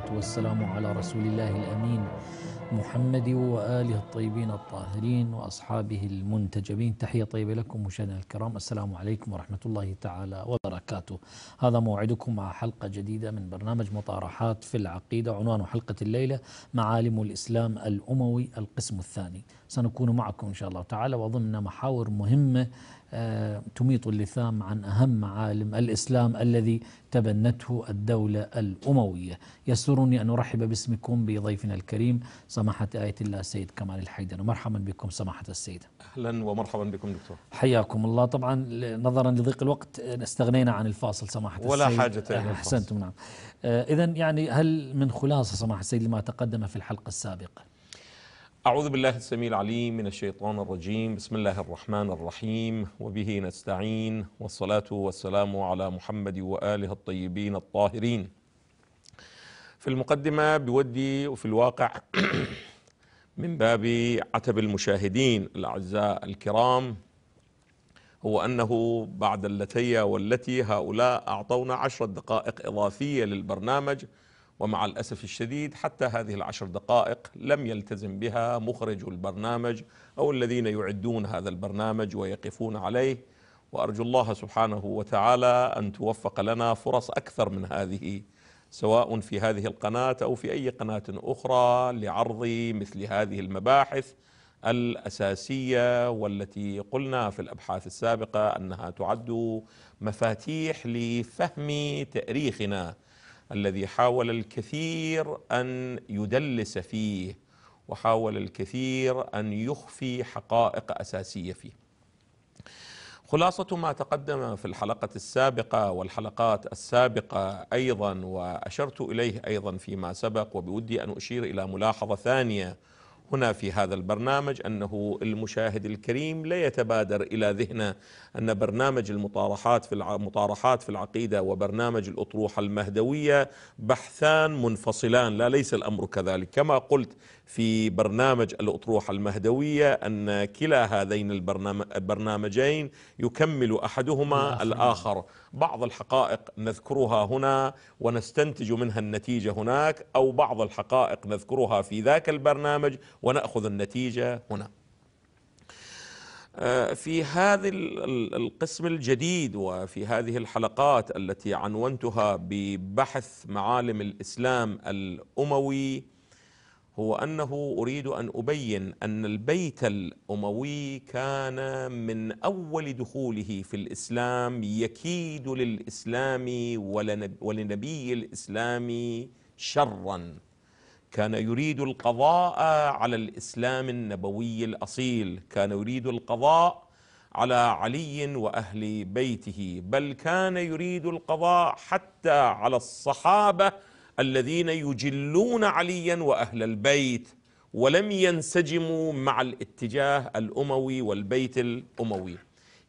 والصلاة والسلام على رسول الله الأمين محمد وآله الطيبين الطاهرين وأصحابه المنتجبين. تحية طيبة لكم مشاهدينا الكرام. السلام عليكم ورحمة الله تعالى وبركاته. هذا موعدكم مع حلقة جديدة من برنامج مطارحات في العقيدة. عنوان حلقة الليلة معالم الإسلام الأموي القسم الثاني. سنكون معكم إن شاء الله تعالى وضمن محاور مهمة تميط اللثام عن أهم معالم الإسلام الذي تبنته الدولة الأموية. يسرني أن أرحب باسمكم بضيفنا الكريم سماحة آية الله السيد كمال الحيدر. مرحبا بكم سماحة السيد أهلا ومرحبا بكم دكتور. حياكم الله. طبعا نظرا لضيق الوقت استغنينا عن الفاصل سماحة ولا السيد. حاجة إلى الفاصل. أحسنتم نعم. إذا يعني هل من خلاصة سماحة السيد لما تقدم في الحلقة السابقة؟ أعوذ بالله السميع العليم من الشيطان الرجيم. بسم الله الرحمن الرحيم. وبه نستعين. والصلاة والسلام على محمد وآله الطيبين الطاهرين. في المقدمة بودي وفي الواقع من باب عتب المشاهدين الأعزاء الكرام هو أنه بعد اللتي والتي هؤلاء أعطونا عشر دقائق إضافية للبرنامج ومع الأسف الشديد حتى هذه العشر دقائق لم يلتزم بها مخرج البرنامج أو الذين يعدون هذا البرنامج ويقفون عليه. وأرجو الله سبحانه وتعالى أن توفق لنا فرص أكثر من هذه سواء في هذه القناة أو في أي قناة أخرى لعرض مثل هذه المباحث الأساسية والتي قلنا في الأبحاث السابقة أنها تعد مفاتيح لفهم تاريخنا. الذي حاول الكثير أن يدلس فيه وحاول الكثير أن يخفي حقائق أساسية فيه. خلاصة ما تقدم في الحلقة السابقة والحلقات السابقة أيضا وأشرت إليه أيضا فيما سبق وبودي أن أشير إلى ملاحظة ثانية هنا في هذا البرنامج أنه المشاهد الكريم لا يتبادر إلى ذهنه أن برنامج المطارحات في المطارحات في العقيدة وبرنامج الأطروحة المهدوية بحثان منفصلان لا ليس الأمر كذلك. كما قلت في برنامج الأطروحة المهدوية أن كلا هذين البرنامجين يكمل أحدهما الآخر. بعض الحقائق نذكرها هنا ونستنتج منها النتيجة هناك أو بعض الحقائق نذكرها في ذاك البرنامج ونأخذ النتيجة هنا. في هذا القسم الجديد وفي هذه الحلقات التي عنونتها ببحث معالم الإسلام الأموي هو أنه أريد أن أبين أن البيت الأموي كان من أول دخوله في الإسلام يكيد للإسلام ولنبي الإسلام شرا. كان يريد القضاء على الإسلام النبوي الأصيل. كان يريد القضاء على علي وأهل بيته. بل كان يريد القضاء حتى على الصحابة الذين يجلون عليا وأهل البيت ولم ينسجموا مع الاتجاه الأموي والبيت الأموي.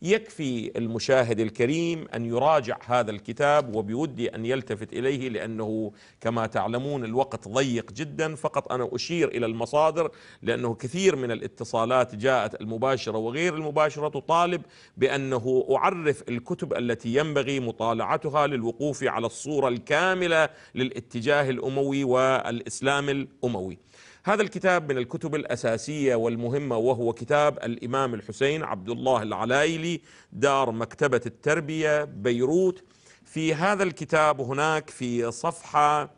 يكفي المشاهد الكريم أن يراجع هذا الكتاب وبودي أن يلتفت إليه لأنه كما تعلمون الوقت ضيق جدا فقط أنا أشير إلى المصادر لأنه كثير من الاتصالات جاءت المباشرة وغير المباشرة تطالب بأنه أعرف الكتب التي ينبغي مطالعتها للوقوف على الصورة الكاملة للاتجاه الأموي والإسلام الأموي. هذا الكتاب من الكتب الأساسية والمهمة وهو كتاب الإمام الحسين عبد الله العلايلي دار مكتبة التربية بيروت. في هذا الكتاب هناك في صفحة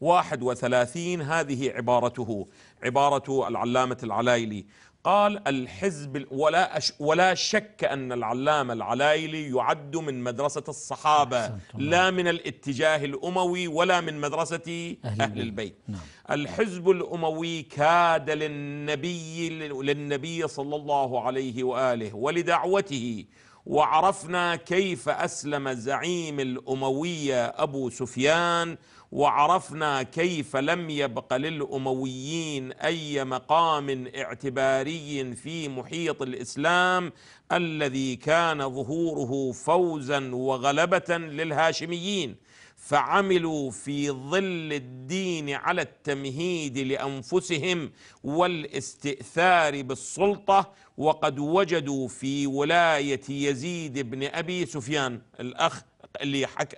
31 هذه عبارته عبارة العلامة العلايلي. قال الحزب ولا أش ولا شك أن العلامة العلايلي يعد من مدرسة الصحابة لا من الاتجاه الأموي ولا من مدرسة أهل, أهل البيت. نعم. الحزب الأموي كاد للنبي للنبي صلى الله عليه وآله ولدعوته وعرفنا كيف أسلم زعيم الأموية أبو سفيان وعرفنا كيف لم يبق للأمويين أي مقام اعتباري في محيط الإسلام الذي كان ظهوره فوزا وغلبة للهاشميين. فعملوا في ظل الدين على التمهيد لأنفسهم والاستئثار بالسلطة وقد وجدوا في ولاية يزيد بن أبي سفيان الأخ اللي حك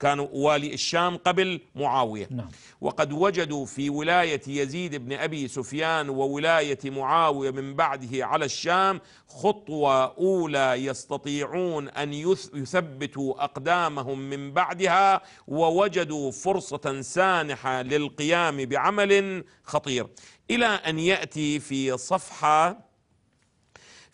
كانوا والي الشام قبل معاوية نعم. وقد وجدوا في ولاية يزيد بن أبي سفيان وولاية معاوية من بعده على الشام خطوة أولى يستطيعون أن يثبتوا أقدامهم من بعدها ووجدوا فرصة سانحة للقيام بعمل خطير إلى أن يأتي في صفحة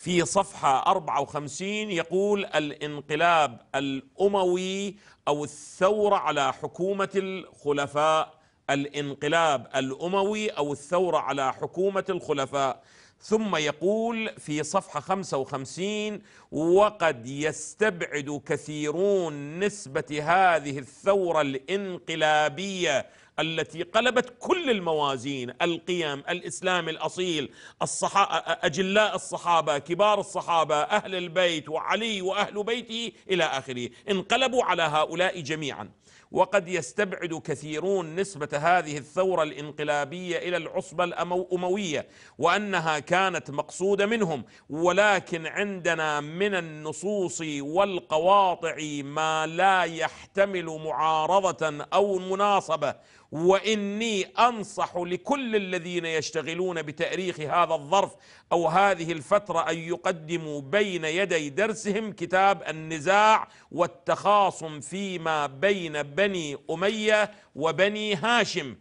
في صفحة 54 يقول الانقلاب الأموي أو الثورة على حكومة الخلفاء. الانقلاب الأموي أو الثورة على حكومة الخلفاء. ثم يقول في صفحة 55 وقد يستبعد كثيرون نسبة هذه الثورة الانقلابية التي قلبت كل الموازين القيم الإسلام الأصيل الصحا... أجلاء الصحابة كبار الصحابة أهل البيت وعلي وأهل بيته إلى آخره. انقلبوا على هؤلاء جميعا. وقد يستبعد كثيرون نسبة هذه الثورة الانقلابية إلى العصبة الأموية وأنها كانت مقصودة منهم. ولكن عندنا من النصوص والقواطع ما لا يحتمل معارضة أو مناصبة. وإني أنصح لكل الذين يشتغلون بتأريخ هذا الظرف أو هذه الفترة أن يقدموا بين يدي درسهم كتاب النزاع والتخاصم فيما بين بني أمية وبني هاشم.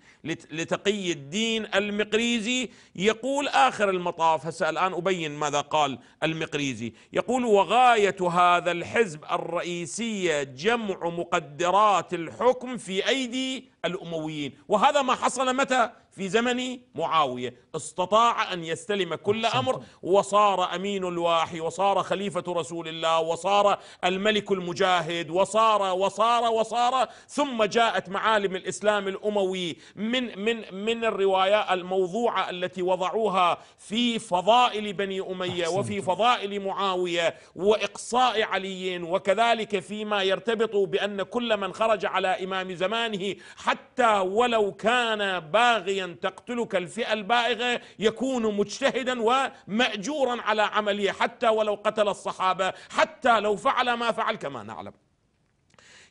لتقي الدين المقريزي يقول آخر المطاف هسه الآن أبين ماذا قال المقريزي. يقول وغاية هذا الحزب الرئيسية جمع مقدرات الحكم في أيدي الأمويين. وهذا ما حصل متى؟ في زمن معاوية. استطاع أن يستلم كل أمر وصار أمين الواحي وصار خليفة رسول الله وصار الملك المجاهد وصار وصار وصار. ثم جاءت معالم الإسلام الأموي من من من الروايات الموضوعة التي وضعوها في فضائل بني أمية وفي فضائل معاوية وإقصاء علي وكذلك فيما يرتبط بأن كل من خرج على إمام زمانه حتى ولو كان باغيا تقتلك الفئة البائغة يكون مجتهدا ومأجورا على عمله حتى ولو قتل الصحابة حتى لو فعل ما فعل كما نعلم.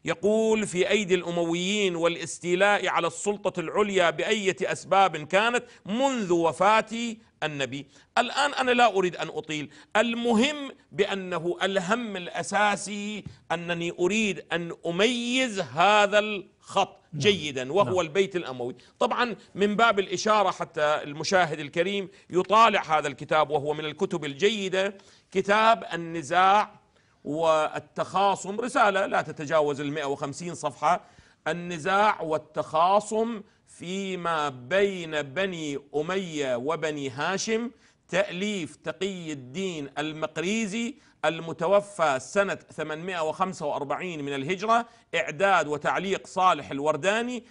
يقول في أيدي الأمويين والاستيلاء على السلطة العليا بأية أسباب كانت منذ وفاة النبي. الآن أنا لا أريد أن أطيل. المهم بأنه الهم الأساسي أنني أريد أن أميز هذا الخط جيدا وهو نعم. البيت الأموي. طبعا من باب الإشارة حتى المشاهد الكريم يطالع هذا الكتاب وهو من الكتب الجيدة كتاب النزاع والتخاصم. رسالة لا تتجاوز ال 150 صفحة. النزاع والتخاصم فيما بين بني أمية وبني هاشم تأليف تقي الدين المقريزي المتوفى سنة 845 من الهجرة إعداد وتعليق صالح الورداني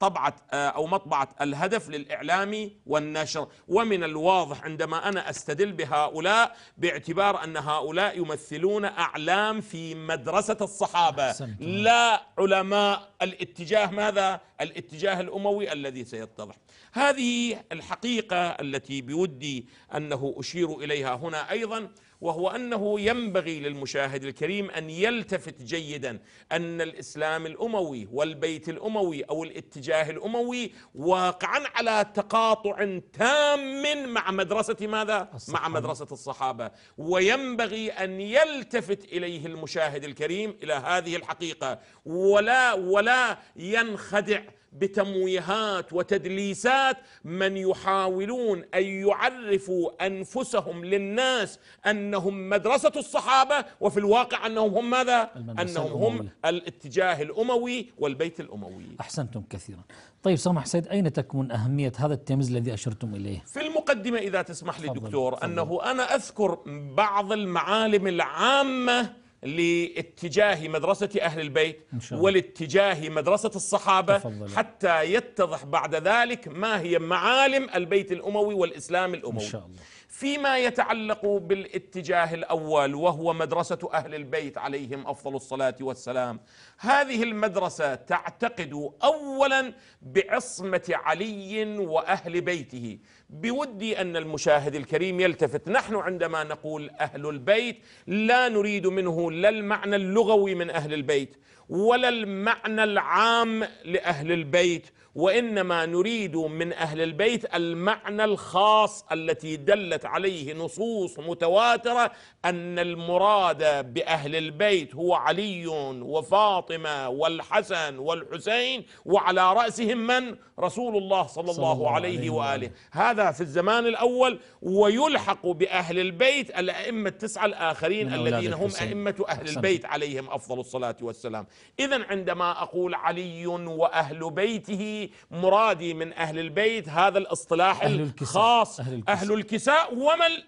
طبعة أو مطبعة الهدف للإعلام والنشر. ومن الواضح عندما أنا أستدل بهؤلاء باعتبار أن هؤلاء يمثلون أعلام في مدرسة الصحابة. لا علماء الاتجاه ماذا؟ الاتجاه الأموي الذي سيتضح. هذه الحقيقة التي بودي أنه أشير إليها هنا أيضا وهو أنه ينبغي للمشاهد الكريم أن يلتفت جيدا أن الإسلام الأموي والبيت الأموي أو الاتجاه الأموي واقعا على تقاطع تام مع مدرسة ماذا؟ الصحابة. مع مدرسة الصحابة وينبغي أن يلتفت إليه المشاهد الكريم إلى هذه الحقيقة ولا ولا ينخدع بتمويهات وتدليسات من يحاولون أن يعرفوا أنفسهم للناس أنهم مدرسة الصحابة وفي الواقع أنهم هم ماذا؟ أنهم هم الاتجاه الأموي والبيت الأموي. أحسنتم كثيرا. طيب سمح سيد أين تكمن أهمية هذا التمييز الذي أشرتم إليه؟ في المقدمة إذا تسمح لي دكتور أنه أنا أذكر بعض المعالم العامة لاتجاه مدرسة أهل البيت والاتجاه مدرسة الصحابة تفضل. حتى يتضح بعد ذلك ما هي معالم البيت الأموي والإسلام الأموي إن شاء الله. فيما يتعلق بالاتجاه الأول وهو مدرسة أهل البيت عليهم أفضل الصلاة والسلام هذه المدرسة تعتقد اولا بعصمة علي وأهل بيته بودي أن المشاهد الكريم يلتفت. نحن عندما نقول أهل البيت لا نريد منه لا المعنى اللغوي من أهل البيت ولا المعنى العام لأهل البيت. وإنما نريد من أهل البيت المعنى الخاص التي دلت عليه نصوص متواترة أن المراد بأهل البيت هو علي وفاطمة والحسن والحسين وعلى رأسهم من؟ رسول الله صلى الله, الله عليه, عليه وآله. هذا في الزمان الأول ويلحق بأهل البيت الأئمة التسعة الآخرين الذين هم أئمة أهل البيت عليهم أفضل الصلاة والسلام. اذا عندما أقول علي وأهل بيته مرادي من أهل البيت هذا الاصطلاح أهل الخاص أهل الكساء, أهل الكساء ومن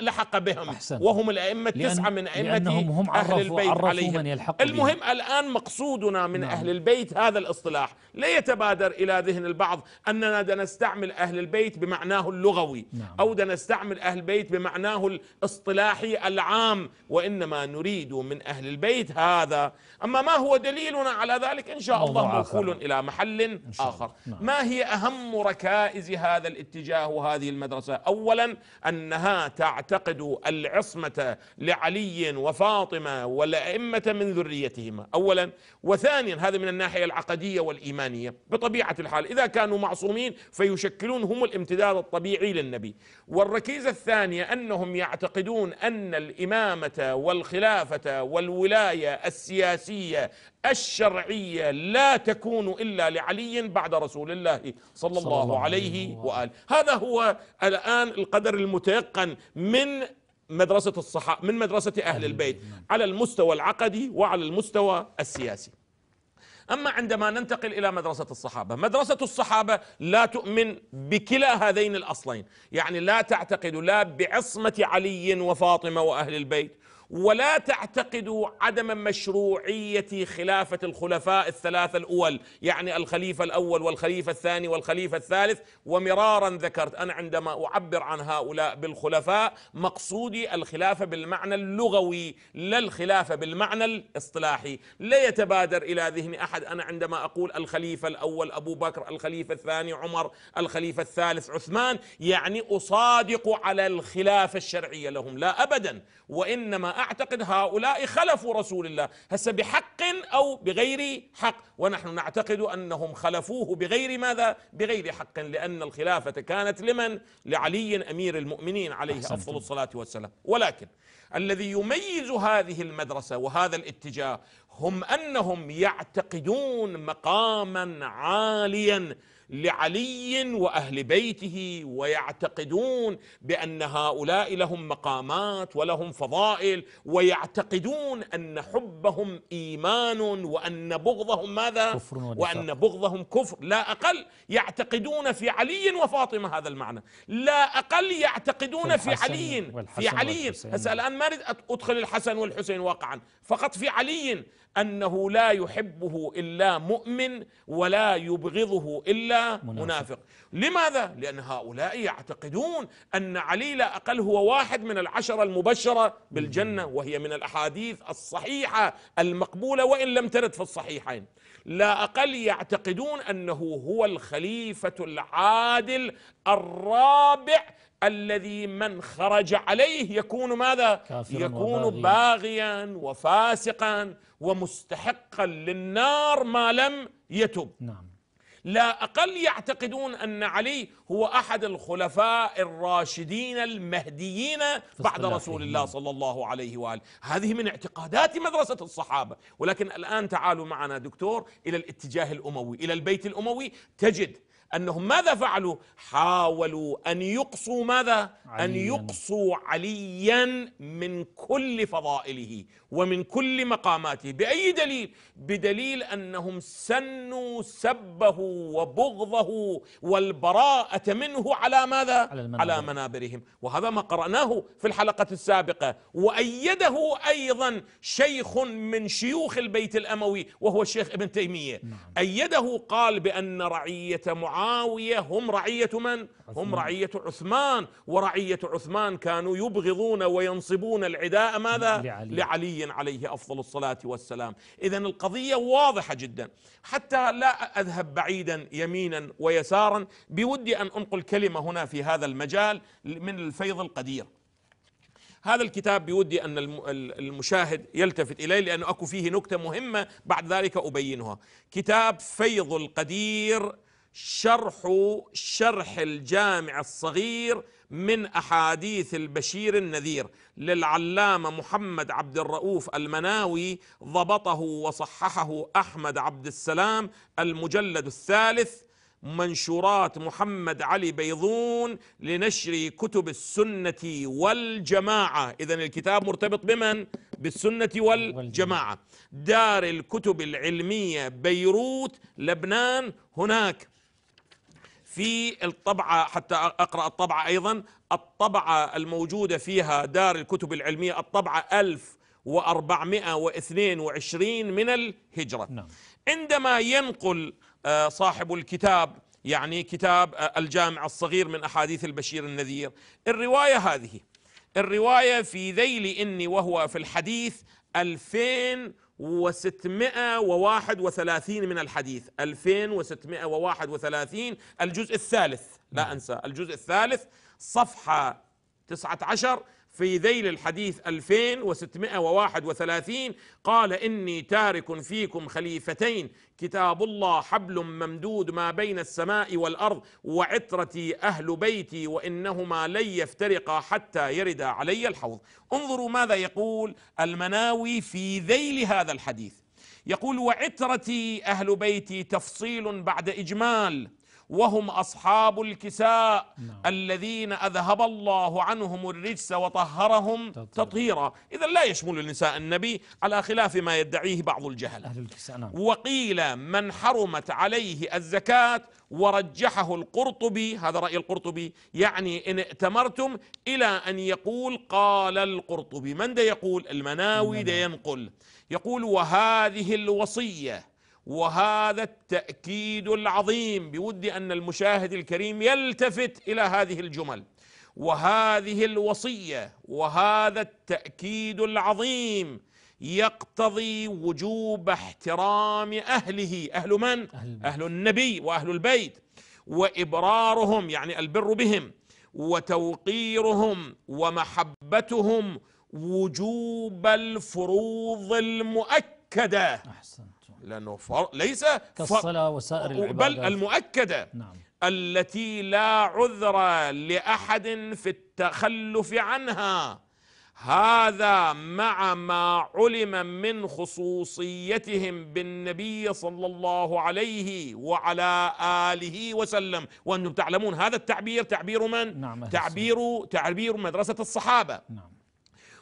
لحق, بهم أحسن. وهم الأئمة التسعة من أئمة هم أهل البيت عرفوا عليهم من يلحق المهم بهم. الآن مقصودنا من نعم. أهل البيت هذا الاصطلاح لا يتبادر إلى ذهن البعض أننا نستعمل أهل البيت بمعناه اللغوي نعم. أو نستعمل أهل البيت بمعناه الاصطلاحي العام وإنما نريد من أهل البيت هذا. أما ما هو دليلنا على ذلك؟ إن شاء الله موصول إلى محل آخر. نعم. ما هي أهم ركائز هذا الاتجاه وهذه المدرسة؟ أولا أنها تعتقد العصمة لعلي وفاطمة والأئمة من ذريتهما. أولا وثانيا هذا من الناحية العقدية والإيمانية. بطبيعة الحال. إذا كانوا معصومين فيشكلون هم الامتداد الطبيعي للنبي. والركيزة الثانية أنهم يعتقدون أن الإمامة والخلافة والولاية السياسية الشرعية لا تكون إلا لعلي بعد رسول الله صلى الله عليه وآله. هذا هو الآن القدر المتيقن من مدرسة الصحابة من مدرسة أهل البيت. نعم. على المستوى العقدي وعلى المستوى السياسي. أما عندما ننتقل إلى مدرسة الصحابة مدرسة الصحابة لا تؤمن بكلا هذين الأصلين. يعني لا تعتقد لا بعصمة علي وفاطمة وأهل البيت ولا تعتقدوا عدم مشروعية خلافة الخلفاء الثلاثة الأول يعني الخليفة الأول والخليفة الثاني والخليفة الثالث. ومرارا ذكرت أنا عندما أعبر عن هؤلاء بالخلفاء مقصودي الخلافه بالمعنى اللغوي لا الخلافه بالمعنى الاصطلاحي. لا يتبادر إلى ذهن أحد. أنا عندما أقول الخليفة الأول أبو بكر الخليفة الثاني عمر الخليفة الثالث عثمان يعني أصادق على الخلافه الشرعيه لهم. لا ابدا. وإنما أعتقد هؤلاء خلفوا رسول الله. هسه بحق أو بغير حق؟ ونحن نعتقد أنهم خلفوه بغير ماذا؟ بغير حق لأن الخلافة كانت لمن؟ لعلي أمير المؤمنين عليه أفضل الصلاة والسلام. ولكن الذي يميز هذه المدرسة وهذا الاتجاه هم أنهم يعتقدون مقاما عاليا لعلي وأهل بيته ويعتقدون بأن هؤلاء لهم مقامات ولهم فضائل ويعتقدون أن حبهم إيمان وأن بغضهم ماذا؟ كفر وأن بغضهم كفر. لا أقل يعتقدون في علي وفاطمة هذا المعنى. لا أقل يعتقدون في, علي في علي. هسه الآن ما أريد أدخل الحسن والحسين واقعا. فقط في علي أنه لا يحبه إلا مؤمن ولا يبغضه إلا منافق, منافق. لماذا؟ لأن هؤلاء يعتقدون أن علي لا أقل هو واحد من العشرة المبشرة بالجنة وهي من الأحاديث الصحيحة المقبولة وإن لم ترد في الصحيحين. لا أقل يعتقدون أنه هو الخليفة العادل الرابع الذي من خرج عليه يكون ماذا؟ يكون باغيا وفاسقا ومستحقا للنار ما لم يتب. نعم. لا أقل يعتقدون أن علي هو أحد الخلفاء الراشدين المهديين بعد رسول الله صلى الله عليه وآله، هذه من اعتقادات مدرسة الصحابة، ولكن الآن تعالوا معنا دكتور إلى الاتجاه الأموي، إلى البيت الأموي. تجد أنهم ماذا فعلوا؟ حاولوا أن يقصوا ماذا؟ علياً. ان يقصوا عليا من كل فضائله ومن كل مقاماته، بأي دليل؟ بدليل أنهم سنوا سبه وبغضه والبراءة منه على ماذا؟ على, المنابر. على منابرهم، وهذا ما قرأناه في الحلقة السابقة، وأيده أيضا شيخ من شيوخ البيت الأموي وهو الشيخ ابن تيمية، نعم. أيده قال بأن رعية معاوية معاوية هم رعية من؟ هم رعية عثمان ورعية عثمان كانوا يبغضون وينصبون العداء ماذا؟ لعلي. لعلي عليه أفضل الصلاة والسلام إذا القضية واضحة جدا حتى لا أذهب بعيدا يمينا ويسارا بودي أن أنقل كلمة هنا في هذا المجال من الفيض القدير هذا الكتاب بودي أن الم- المشاهد يلتفت إليه لأنه أكو فيه نكتة مهمة بعد ذلك أبينها كتاب فيض القدير شرح شرح الجامع الصغير من أحاديث البشير النذير. للعلامة محمد عبد الرؤوف المناوي ضبطه وصححه أحمد عبد السلام المجلد الثالث. منشورات محمد علي بيضون لنشر كتب السنة والجماعة. إذا الكتاب مرتبط بمن؟ بالسنة والجماعة. دار الكتب العلمية بيروت لبنان. هناك في الطبعة حتى أقرأ الطبعة أيضا الطبعة الموجودة فيها دار الكتب العلمية الطبعة 1422 من الهجرة نعم. عندما ينقل آه، صاحب الكتاب يعني كتاب آه، الجامع الصغير من أحاديث البشير النذير الرواية هذه الرواية في ذيل إني وهو في الحديث 2631 من الحديث. 2631 الجزء الثالث. لا أنسى. الجزء الثالث صفحة 19 في ذيل الحديث 2631 قال إني تارك فيكم خليفتين كتاب الله حبل ممدود ما بين السماء والأرض وعترتي أهل بيتي وإنهما لن يفترقا حتى يرد علي الحوض. انظروا ماذا يقول المناوي في ذيل هذا الحديث. يقول وعترتي أهل بيتي تفصيل بعد إجمال. وهم أصحاب الكساء نعم. الذين أذهب الله عنهم الرجس وطهرهم تطهيرا. تطهيرا. إذا لا يشمل النساء النبي على خلاف ما يدعيه بعض الجهل. أهل الكساء نعم. وقيل من حرمت عليه الزكاة ورجحه القرطبي هذا رأي القرطبي يعني إن ائتمرتم إلى أن يقول قال القرطبي. من ده يقول؟ المناوي ده ينقل. يقول وهذه الوصية وهذا التأكيد العظيم بودي أن المشاهد الكريم يلتفت إلى هذه الجمل. وهذه الوصية وهذا التأكيد العظيم يقتضي وجوب احترام أهله. أهل من؟ أهل. أهل النبي وأهل البيت. وإبرارهم يعني البر بهم. وتوقيرهم ومحبتهم وجوب الفروض المؤكدة. أحسنت لأنه فر... ليس. كالصلاة وسائر بل العبادات. المؤكدة نعم. التي لا عذر لأحد في التخلف عنها. هذا مع ما علم من خصوصيتهم بالنبي صلى الله عليه وعلى آله وسلم. وأنتم تعلمون هذا التعبير تعبير من؟ نعم، أهل تعبير تعبير مدرسة الصحابة. نعم.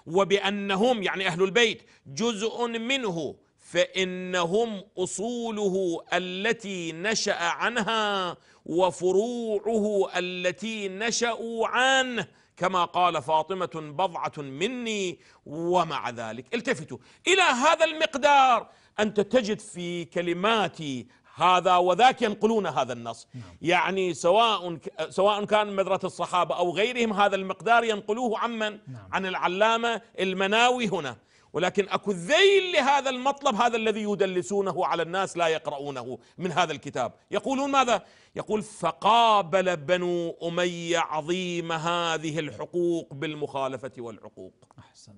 وبأنهم يعني أهل البيت جزء منه فإنهم أصوله التي نشأ عنها وفروعه التي نشأوا عنه كما قال فاطمة بضعة مني ومع ذلك. التفتوا إلى هذا المقدار أنت تجد في كلماتي هذا وذاك ينقلون هذا النص. يعني سواء سواء كان من مدرسة الصحابة أو غيرهم هذا المقدار ينقلوه عمن؟ نعم. عن العلامة المناوي هنا. ولكن أكو الذيل لهذا المطلب هذا الذي يدلسونه على الناس لا يقرؤونه من هذا الكتاب. يقولون ماذا؟ يقول فقابل بنو أمية عظيم هذه الحقوق بالمخالفة والعقوق. أحسنت.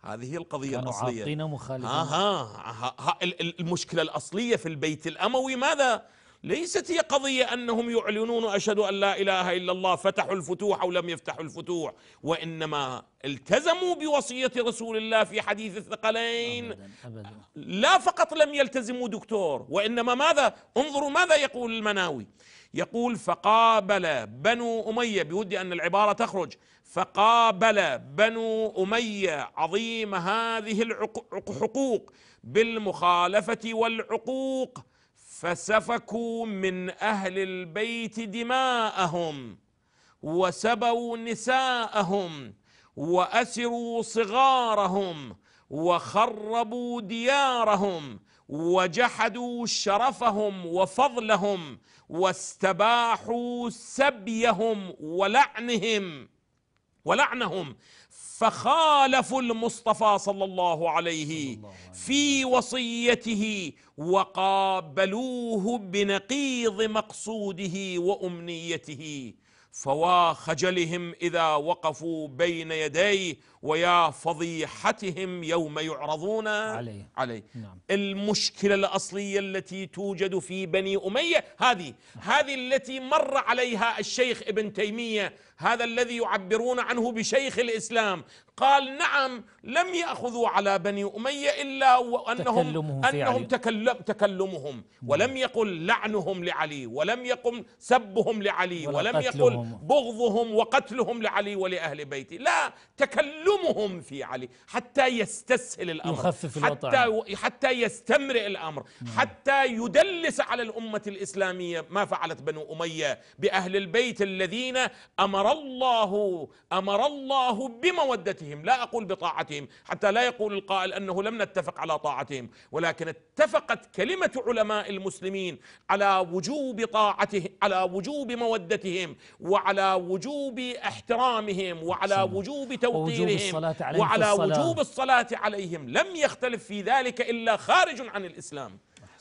هذه القضية كانوا الأصلية. عاطين ها مخالفين. ها, ها, ها ال- ال- المشكلة الأصلية في البيت الأموي ماذا؟ ليست هي قضية أنهم يعلنون أشهد أن لا إله إلا الله فتحوا الفتوح أو لم يفتحوا الفتوح وإنما التزموا بوصية رسول الله في حديث الثقلين. أبدا أبدا. لا فقط لم يلتزموا دكتور وإنما ماذا؟ انظروا ماذا يقول المناوي. يقول فقابل بنو أمية بودي أن العبارة تخرج. فقابل بنو أمية عظيم هذه الحقوق بالمخالفة والعقوق. فسفكوا من أهل البيت دماءهم وسبوا نساءهم وأسروا صغارهم وخربوا ديارهم وجحدوا شرفهم وفضلهم واستباحوا سبيهم ولعنهم ولعنهم. فخالفوا المصطفى صلى الله عليه في وصيته وقابلوه بنقيض مقصوده وأمنيته. فوا خجلهم إذا وقفوا بين يديه ويا فضيحتهم يوم يعرضون عليه, عليه. نعم. المشكلة الأصلية التي توجد في بني أمية هذه هذه التي مر عليها الشيخ ابن تيمية هذا الذي يعبرون عنه بشيخ الإسلام قال نعم لم يأخذوا على بني أمية إلا وأنهم تكلمهم علي. تكلم تكلمهم ولم يقل لعنهم لعلي ولم يقل سبهم لعلي ولم يقل. بغضهم وقتلهم لعلي ولأهل بيته لا تكلمهم في علي حتى يستسهل الأمر يخفف حتى الوطأ. حتى يستمرئ الأمر حتى يدلس على الأمة الإسلامية ما فعلت بنو أمية بأهل البيت الذين أمر الله أمر الله بمودتهم لا أقول بطاعتهم حتى لا يقول القائل أنه لم نتفق على طاعتهم ولكن اتفقت كلمة علماء المسلمين على وجوب طاعته على وجوب مودتهم وعلى وجوب احترامهم وعلى. وجوب توقيرهم الصلاة عليهم وعلى الصلاة. وجوب الصلاة عليهم. لم يختلف في ذلك إلا خارج عن الإسلام.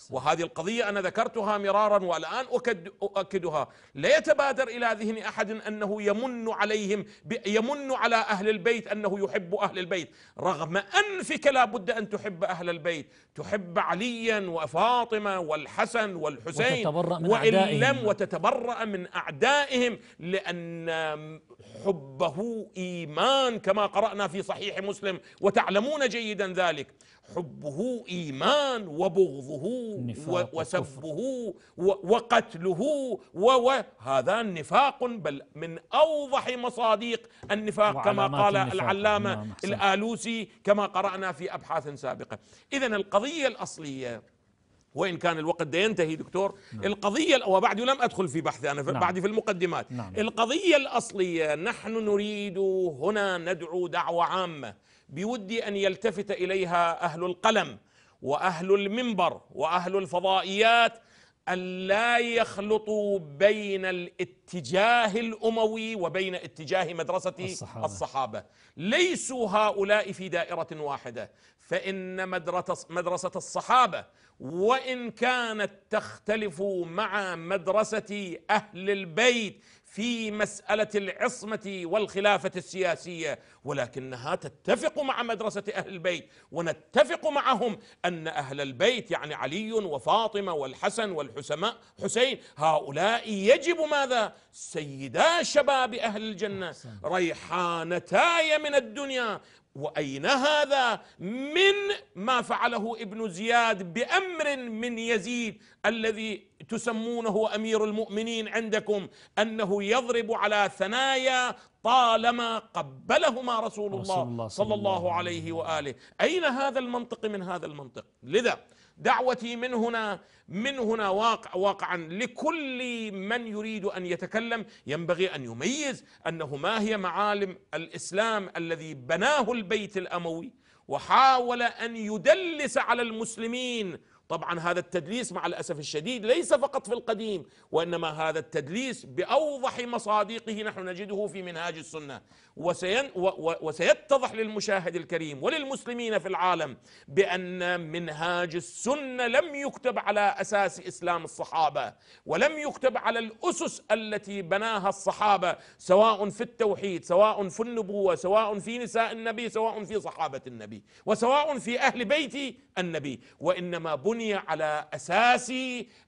وهذه القضية أنا ذكرتها مرارا والآن أكد أؤكدها. لا يتبادر إلى ذهن أحد أنه يمن عليهم يمن على أهل البيت أنه يحب أهل البيت. رغم أنفك لا بد أن تحب أهل البيت. تحب عليا وفاطمة والحسن والحسين. وتتبرأ من وإن أعدائهم. لم وتتبرأ من أعدائهم لأن حبه إيمان كما قرأنا في صحيح مسلم وتعلمون جيدا ذلك حبه إيمان وبغضه وسبه و- وقتله وهذا نفاق بل من أوضح مصاديق النفاق كما قال. العلامة نعم، أحسنت. الآلوسي كما قرأنا في أبحاث سابقة إذا القضية الأصلية وإن كان الوقت ده ينتهي دكتور نعم. القضية وبعد لم أدخل في بحثي أنا نعم. بعد في المقدمات نعم. القضية الأصلية نحن نريد هنا ندعو دعوة عامة بودي أن يلتفت إليها أهل القلم وأهل المنبر وأهل الفضائيات أن لا يخلطوا بين الاتجاه الأموي وبين اتجاه مدرسة الصحابة. الصحابة ليسوا هؤلاء في دائرة واحدة فإن مدرسة الصحابة وإن كانت تختلف مع مدرسة أهل البيت في مسألة العصمة والخلافة السياسية ولكنها تتفق مع مدرسة أهل البيت ونتفق معهم أن أهل البيت يعني علي وفاطمة والحسن والحسماء حسين هؤلاء يجب ماذا؟ سيدا شباب أهل الجنة ريحانتاي من الدنيا وأين هذا من ما فعله ابن زياد بأمر من يزيد الذي تسمونه أمير المؤمنين عندكم أنه يضرب على ثنايا طالما قبلهما رسول الله صلى الله عليه وآله. أين هذا المنطق من هذا المنطق؟ لذا دعوتي من هنا من هنا واقع واقعا لكل من يريد أن يتكلم. ينبغي أن يميز أنه ما هي معالم الإسلام الذي بناه البيت الأموي وحاول أن يدلس على المسلمين طبعا هذا التدليس مع الأسف الشديد ليس فقط في القديم وإنما هذا التدليس بأوضح مصادقه نحن نجده في منهاج السنة. وسين وسيتضح للمشاهد الكريم وللمسلمين في العالم بأن منهاج السنة لم يكتب على أساس إسلام الصحابة ولم يكتب على الأسس التي بناها الصحابة سواء في التوحيد سواء في النبوة سواء في نساء النبي سواء في صحابة النبي وسواء في أهل بيت النبي. وإنما بني على أساس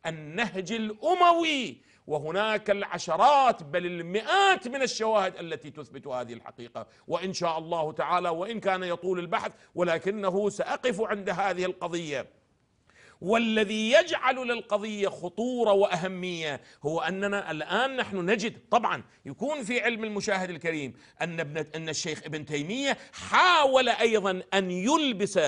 النهج الأموي. وهناك العشرات بل المئات من الشواهد التي تثبت هذه الحقيقة. وإن شاء الله تعالى وإن كان يطول البحث ولكنه سأقف عند هذه القضية. والذي يجعل للقضية خطورة وأهمية هو أننا الآن نحن نجد طبعا يكون في علم المشاهد الكريم أن ابن أن الشيخ ابن تيمية حاول أيضا أن يلبس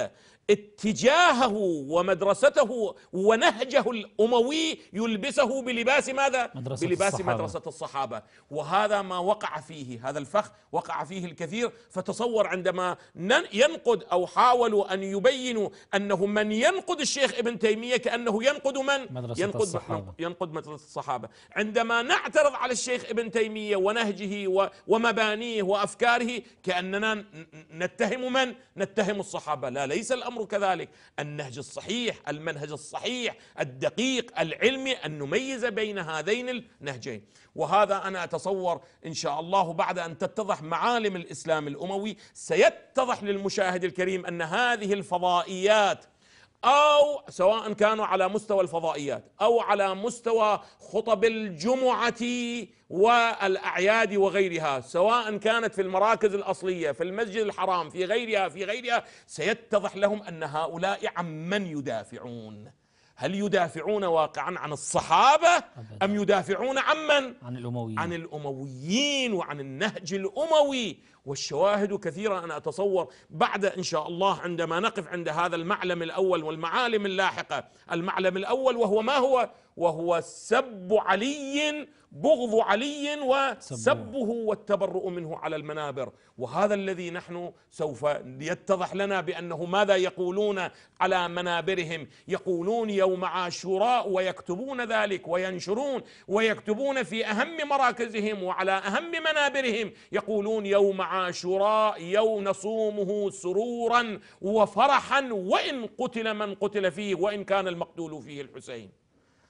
اتجاهه ومدرسته ونهجه الأموي يلبسه بلباس ماذا؟ مدرسة بلباس الصحابة. مدرسة الصحابة، وهذا ما وقع فيه، هذا الفخ وقع فيه الكثير، فتصور عندما نن- ينقد أو حاولوا أن يبينوا أنه من ينقد الشيخ ابن تيمية كأنه ينقد من؟ مدرسة ينقد الصحابة. ينقد مدرسة الصحابة، عندما نعترض على الشيخ ابن تيمية ونهجه ومبانيه وأفكاره كأننا نتهم من؟ نتهم الصحابة، لا ليس الأمر كذلك، النهج الصحيح، المنهج الصحيح، الدقيق، العلمي أن نميز بين هذين النهجين، وهذا أنا أتصور إن شاء الله بعد أن تتضح معالم الإسلام الأموي سيتضح للمشاهد الكريم أن هذه الفضائيات أو سواء كانوا على مستوى الفضائيات أو على مستوى خطب الجمعة والأعياد وغيرها سواء كانت في المراكز الأصلية في المسجد الحرام في غيرها في غيرها سيتضح لهم أن هؤلاء عمن يدافعون. هل يدافعون واقعا عن الصحابة. أم يدافعون عمن؟ عن الأمويين. عن الأمويين وعن النهج الأموي. والشواهد كثيرة أنا أتصور بعد إن شاء الله عندما نقف عند هذا المعلم الأول والمعالم اللاحقة، المعلم الأول وهو ما هو؟ وهو سب علي بغض علي وسبه والتبرؤ منه على المنابر، وهذا الذي نحن سوف يتضح لنا بأنه ماذا يقولون على منابرهم، يقولون يوم عاشوراء ويكتبون ذلك وينشرون ويكتبون في أهم مراكزهم وعلى أهم منابرهم. يقولون يوم عاشوراء يوم نصومه سرورا وفرحا وإن قتل من قتل فيه وإن كان المقتول فيه الحسين.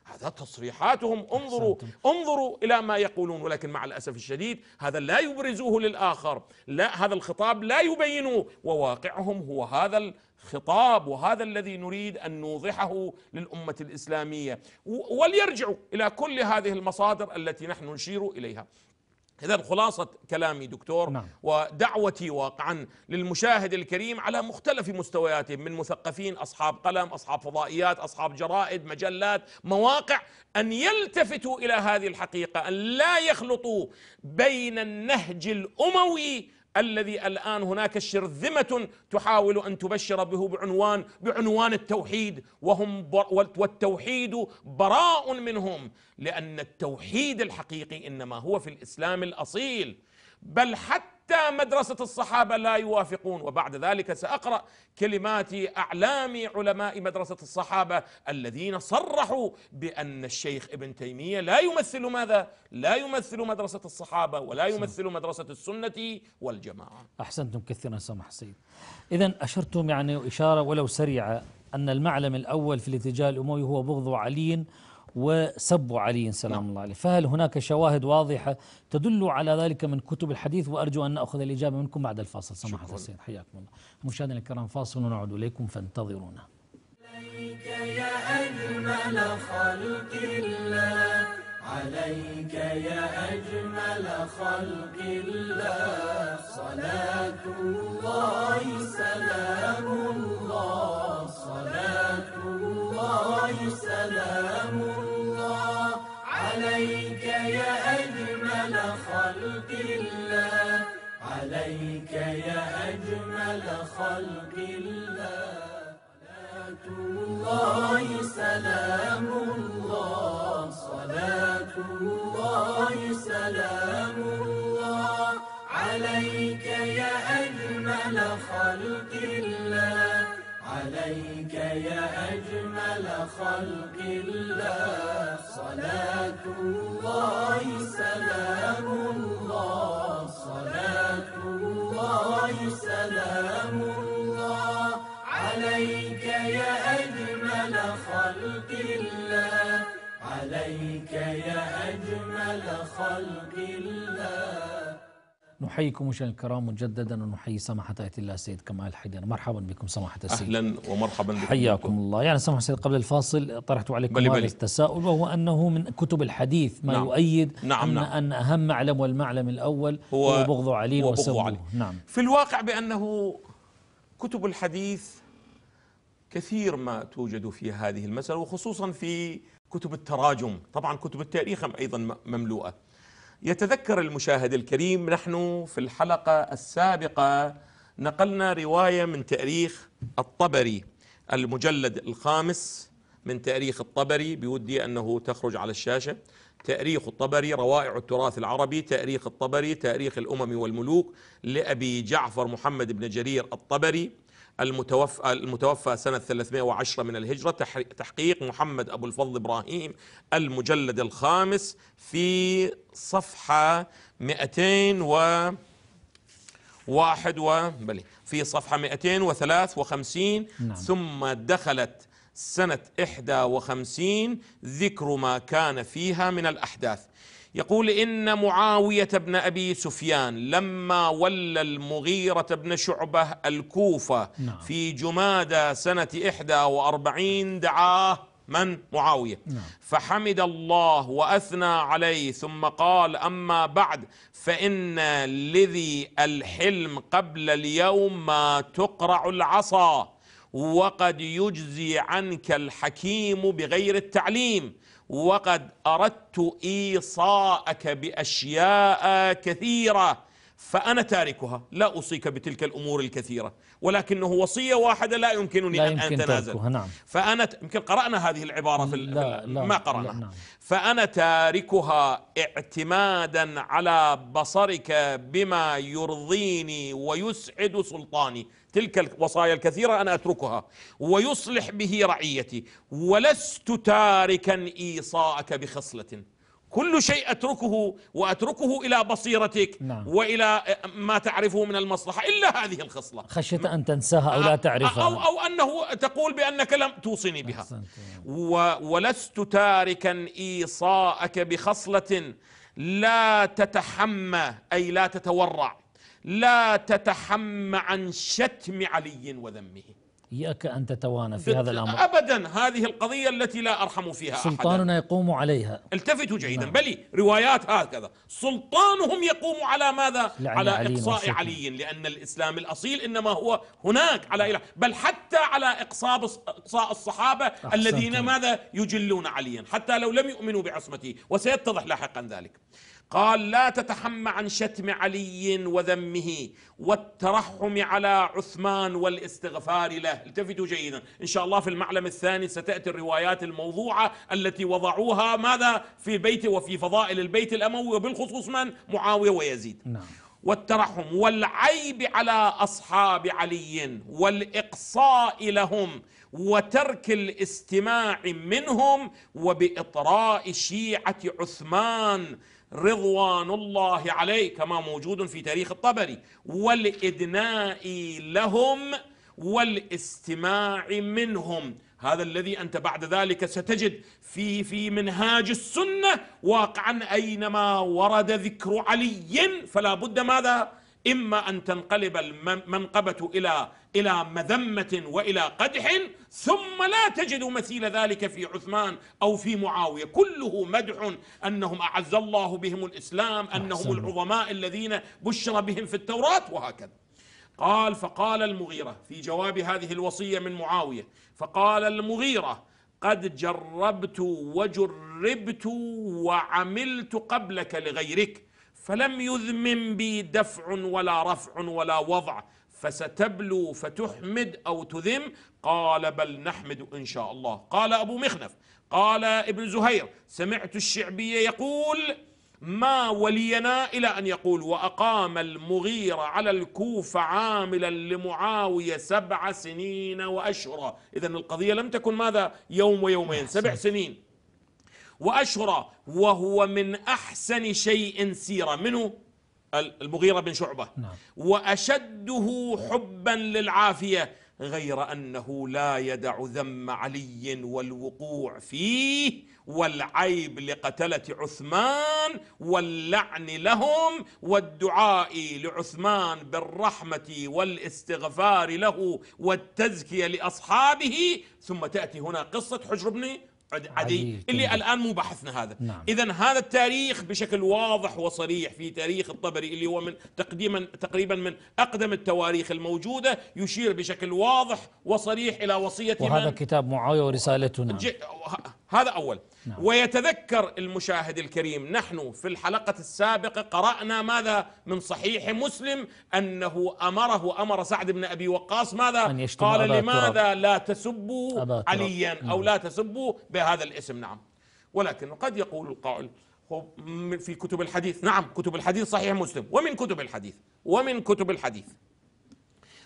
هذا تصريحاتهم. انظروا أحسنتم. انظروا إلى ما يقولون ولكن مع الأسف الشديد هذا لا يبرزوه للآخر. لا هذا الخطاب لا يبينوه. وواقعهم هو هذا الخطاب وهذا الذي نريد أن نوضحه للأمة الإسلامية. وليرجعوا إلى كل هذه المصادر التي نحن نشير إليها. إذا خلاصة كلامي دكتور نعم. ودعوتي واقعا للمشاهد الكريم على مختلف مستوياتهم من مثقفين أصحاب قلم أصحاب فضائيات أصحاب جرائد مجلات مواقع أن يلتفتوا إلى هذه الحقيقة أن لا يخلطوا بين النهج الأموي الذي الآن هناك شرذمة تحاول أن تبشر به بعنوان بعنوان التوحيد. وهم والتوحيد براء منهم لأن التوحيد الحقيقي إنما هو في الإسلام الأصيل. بل حتى مدرسة الصحابة لا يوافقون وبعد ذلك سأقرأ كلمات أعلام علماء مدرسة الصحابة الذين صرحوا بأن الشيخ ابن تيمية لا يمثل ماذا؟ لا يمثل مدرسة الصحابة ولا يمثل مدرسة السنة والجماعة. أحسنتم كثيرا سمح سيد إذا أشرتم يعني إشارة ولو سريعة أن المعلم الأول في الاتجاه الأموي هو بغض علي وسب علي سلام نعم. الله عليه. فهل هناك شواهد واضحة تدل على ذلك من كتب الحديث؟ وأرجو أن نأخذ الإجابة منكم بعد الفاصل. سماحة. السيد حياكم الله. مشاهدينا الكرام فاصل ونعود إليكم فانتظرونا. عليك يا أجمل خلق الله. عليك يا أجمل خلق الله. صلاة الله سلام الله. صلاة الله سلام الله عليك يا أجمل خلق الله. عليك يا أجمل خلق الله. صلاة الله سلام الله. صلاة الله سلام الله. عليك يا أجمل خلق الله. عليك يا أجمل خلق الله. صلاة الله سلام الله. صلاة الله سلام الله. عليك يا أجمل خلق الله. عليك يا أجمل خلق الله. نحييكم مشاهدينا الكرام مجددا ونحيي سماحة آية الله السيد كمال حيدر مرحبا بكم سماحة السيد أهلا ومرحبا بكم حياكم الله يعني سمح سيد قبل الفاصل طرحت عليكم بلي هذا بلي. التساؤل وهو أنه من كتب الحديث ما نعم. يؤيد نعم، أن, نعم. أن أهم معلم والمعلم الأول هو- هو, بغض علي وسبه علي. نعم في الواقع بأنه كتب الحديث كثير ما توجد في هذه المسألة وخصوصا في كتب التراجم، طبعا كتب التاريخ أيضا م- مملوءة. يتذكر المشاهد الكريم. نحن في الحلقة السابقة نقلنا رواية من تاريخ الطبري المجلد الخامس من تاريخ الطبري بودي أنه تخرج على الشاشة. تاريخ الطبري روائع التراث العربي. تاريخ الطبري تاريخ الأمم والملوك لأبي جعفر محمد بن جرير الطبري. المتوفى, المتوفى سنة 310 من الهجرة تحقيق محمد أبو الفضل إبراهيم المجلد الخامس في صفحة 200 و واحد و بلي في صفحة 253 نعم. ثم دخلت سنة 51 ذكر ما كان فيها من الأحداث يقول إن معاوية بن أبي سفيان لما ولى المغيرة بن شعبة الكوفة نعم. في جمادى سنة 41 دعاه من معاوية نعم. فحمد الله وأثنى عليه ثم قال أما بعد فإن لذي الحلم قبل اليوم ما تقرع العصا وقد يجزي عنك الحكيم بغير التعليم وقد أردت إيصاءك بأشياء كثيرة فأنا تاركها لا أوصيك بتلك الأمور الكثيرة ولكنه وصية واحدة لا يمكنني لا أن يمكن اتنازل نعم. فأنا يمكن قرأنا هذه العبارة في لا لا ما قرانا نعم. فأنا تاركها اعتمادا على بصرك بما يرضيني ويسعد سلطاني تلك الوصايا الكثيرة أنا أتركها. ويصلح به رعيتي. ولست تاركا إيصاءك بخصلة. كل شيء أتركه وأتركه إلى بصيرتك نعم. وإلى ما تعرفه من المصلحة. إلا هذه الخصلة. خشية أن تنساها أو لا تعرفها. أو, أو أنه تقول بأنك لم توصني بها. و ولست تاركا إيصاءك بخصلة. لا تتحمى أي لا تتورع. لا تتحم عن شتم علي وذمه. إياك أن تتوانى في هذا الأمر. أبدا هذه القضية التي لا أرحم فيها سلطاننا أحدا. يقوم عليها. التفتوا جيدا. نعم. بل روايات هكذا. سلطانهم يقوم على ماذا؟ على إقصاء علي لأن الإسلام الأصيل إنما هو هناك على إله. بل حتى على إقصاء إقصاء الصحابة الذين ماذا؟ يجلون عليا. حتى لو لم يؤمنوا بعصمته وسيتضح لاحقا ذلك. قال لا تتحم عن شتم علي وذمه والترحم على عثمان والاستغفار له. التفتوا جيدا. إن شاء الله في المعلم الثاني ستأتي الروايات الموضوعة التي وضعوها ماذا؟ في بيت وفي فضائل البيت الأموي وبالخصوص من؟ معاوية ويزيد. نعم. والترحم والعيب على أصحاب علي والإقصاء لهم وترك الاستماع منهم وبإطراء شيعة عثمان رضوان الله عليه كما موجود في تاريخ الطبري. والإدناء لهم والاستماع منهم. هذا الذي أنت بعد ذلك ستجد في في منهاج السنة واقعا أينما ورد ذكر علي. فلا بد ماذا؟ إما أن تنقلب المنقبة إلى إلى مذمة وإلى قدح ثم لا تجد مثيل ذلك في عثمان أو في معاوية. كله مدح أنهم أعز الله بهم الإسلام أنهم العظماء الذين بشر بهم في التوراة وهكذا. قال فقال المغيرة في جواب هذه الوصية من معاوية فقال المغيرة قد جربت وجربت وعملت قبلك لغيرك فلم يذمم بي دفع ولا رفع ولا وضع فستبلو فتحمد أو تذم. قال بل نحمد إن شاء الله. قال أبو مخنف قال ابن زهير سمعت الشعبي يقول ما ولينا إلى أن يقول وأقام المغيرة على الكوفة عاملا لمعاوية سبع سنين واشهرا اذا القضية لم تكن ماذا؟ يوم ويومين سبع سنين. واشهرا وهو من أحسن شيء سيرا منه المغيرة بن شعبة. نعم. وأشده حبا للعافية غير أنه لا يدع ذم علي والوقوع فيه والعيب لقتلة عثمان واللعن لهم والدعاء لعثمان بالرحمة والاستغفار له والتزكية لأصحابه. ثم تأتي هنا قصة حجر بن عدي اللي الآن مو بحثنا هذا نعم. اذا هذا التاريخ بشكل واضح وصريح في تاريخ الطبري اللي هو من تقديما تقريبا من أقدم التواريخ الموجودة يشير بشكل واضح وصريح إلى وصية وهذا من كتاب معاوية ورسالته نعم. هذا أول. نعم. ويتذكر المشاهد الكريم نحن في الحلقة السابقة قرأنا ماذا من صحيح مسلم أنه أمره أمر سعد بن أبي وقاص ماذا؟ قال لماذا لا تسبوا عليا أو نعم. لا تسبوا بهذا الاسم؟ نعم. ولكن قد يقول القائل في كتب الحديث نعم كتب الحديث صحيح مسلم ومن كتب الحديث ومن كتب الحديث.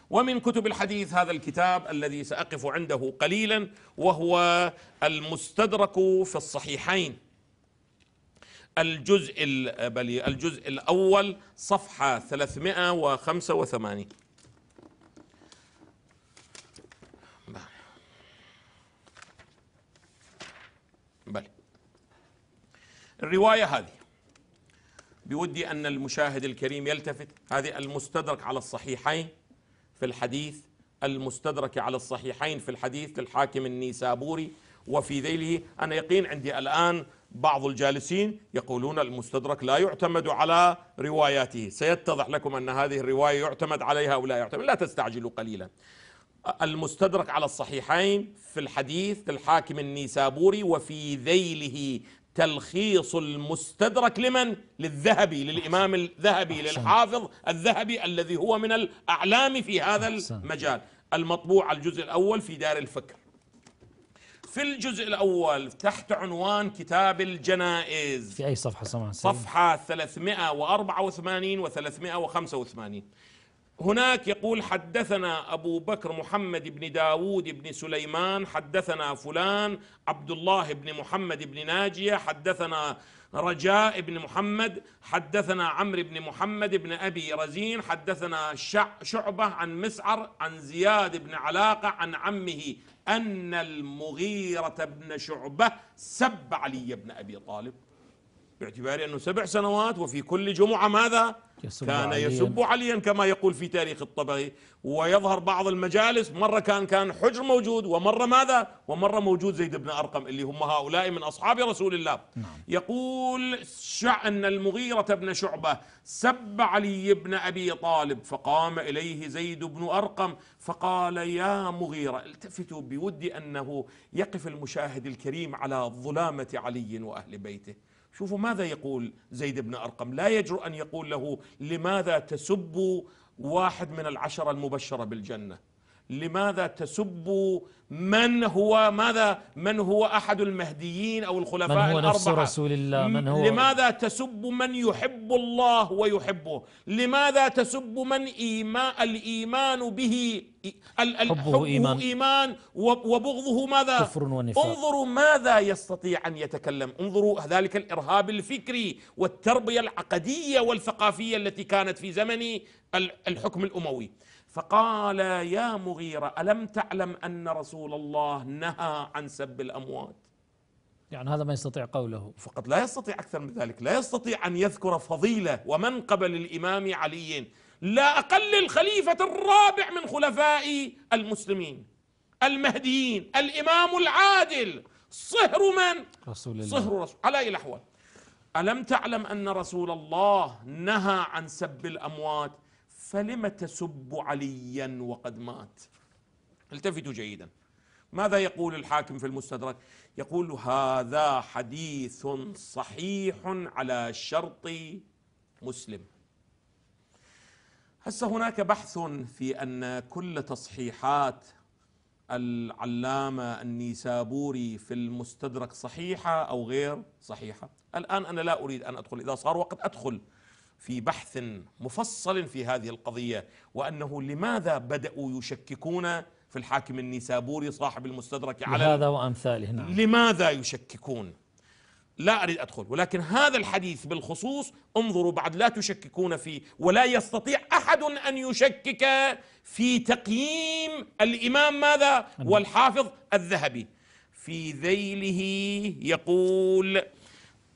ومن كتب الحديث هذا الكتاب الذي سأقف عنده قليلا وهو المستدرك في الصحيحين. الجزء الجزء الأول صفحة 385 بل الرواية هذه. بودي أن المشاهد الكريم يلتفت. هذه المستدرك على الصحيحين. في الحديث المستدرك على الصحيحين في الحديث للحاكم النيسابوري. وفي ذيله أنا يقين عندي الآن بعض الجالسين يقولون المستدرك لا يعتمد على رواياته. سيتضح لكم أن هذه الرواية يعتمد عليها أو لا يعتمد. لا تستعجلوا قليلا. المستدرك على الصحيحين في الحديث للحاكم النيسابوري وفي ذيله تلخيص المستدرك لمن؟ للذهبي للإمام الذهبي للحافظ الذهبي الذي هو من الأعلام في هذا المجال. المطبوع الجزء الأول في دار الفكر. في الجزء الأول تحت عنوان كتاب الجنائز. في أي صفحة سمع صفحة 384 و 385 هناك يقول حدثنا أبو بكر محمد بن داود بن سليمان حدثنا فلان عبد الله بن محمد بن ناجية حدثنا رجاء بن محمد حدثنا عمرو بن محمد بن أبي رزين حدثنا شعبة عن مسعر عن زياد بن علاقة عن عمه أن المغيرة بن شعبة سب علي بن أبي طالب. باعتبار أنه سبع سنوات وفي كل جمعة ماذا؟ يسب كان عليا. يسب عليا كما يقول في تاريخ الطبري ويظهر بعض المجالس مرة كان كان حجر موجود ومرة ماذا ومرة موجود زيد بن أرقم اللي هم هؤلاء من أصحاب رسول الله نعم. يقول شع أن المغيرة بن شعبة سب علي بن أبي طالب فقام إليه زيد بن أرقم فقال يا مغيرة التفتوا بودي أنه يقف المشاهد الكريم على ظلامة علي وأهل بيته شوفوا ماذا يقول زيد بن أرقم. لا يجرؤ أن يقول له لماذا تسب واحد من العشرة المبشرة بالجنة؟ لماذا تسب من هو ماذا من هو أحد المهديين أو الخلفاء من هو الأربعة؟ نفس رسول الله؟ من هو؟ لماذا تسب من يحب الله ويحبه؟ لماذا تسب من إيمان الإيمان به حبه إيمان, إيمان وبغضه ماذا؟ كفر ونفاق. انظروا ماذا يستطيع أن يتكلم. انظروا ذلك الإرهاب الفكري والتربية العقدية والثقافية التي كانت في زمن الحكم الأموي. فقال يا مغيرة ألم تعلم أن رسول الله نهى عن سب الأموات؟ يعني هذا ما يستطيع قوله. فقط لا يستطيع أكثر من ذلك لا يستطيع أن يذكر فضيلة ومنقبة للإمام علي لا أقل الخليفة الرابع من خلفاء المسلمين المهديين الإمام العادل صهر من؟ رسول الله. صهر رسول على أي الأحوال؟ ألم تعلم أن رسول الله نهى عن سب الأموات؟ فلم تسب عليا وقد مات؟ التفتوا جيدا. ماذا يقول الحاكم في المستدرك؟ يقول هذا حديث صحيح على شرط مسلم. هسه هناك بحث في أن كل تصحيحات العلامة النيسابوري في المستدرك صحيحة أو غير صحيحة؟ الآن أنا لا أريد أن أدخل إذا صار وقت أدخل. في بحث مفصل في هذه القضية وأنه لماذا بدأوا يشككون في الحاكم النيسابوري صاحب المستدرك على هذا وأمثاله نعم. لماذا يشككون؟ لا أريد أدخل ولكن هذا الحديث بالخصوص انظروا بعد لا تشككون فيه ولا يستطيع أحد أن يشكك في تقييم الإمام ماذا. والحافظ الذهبي. في ذيله يقول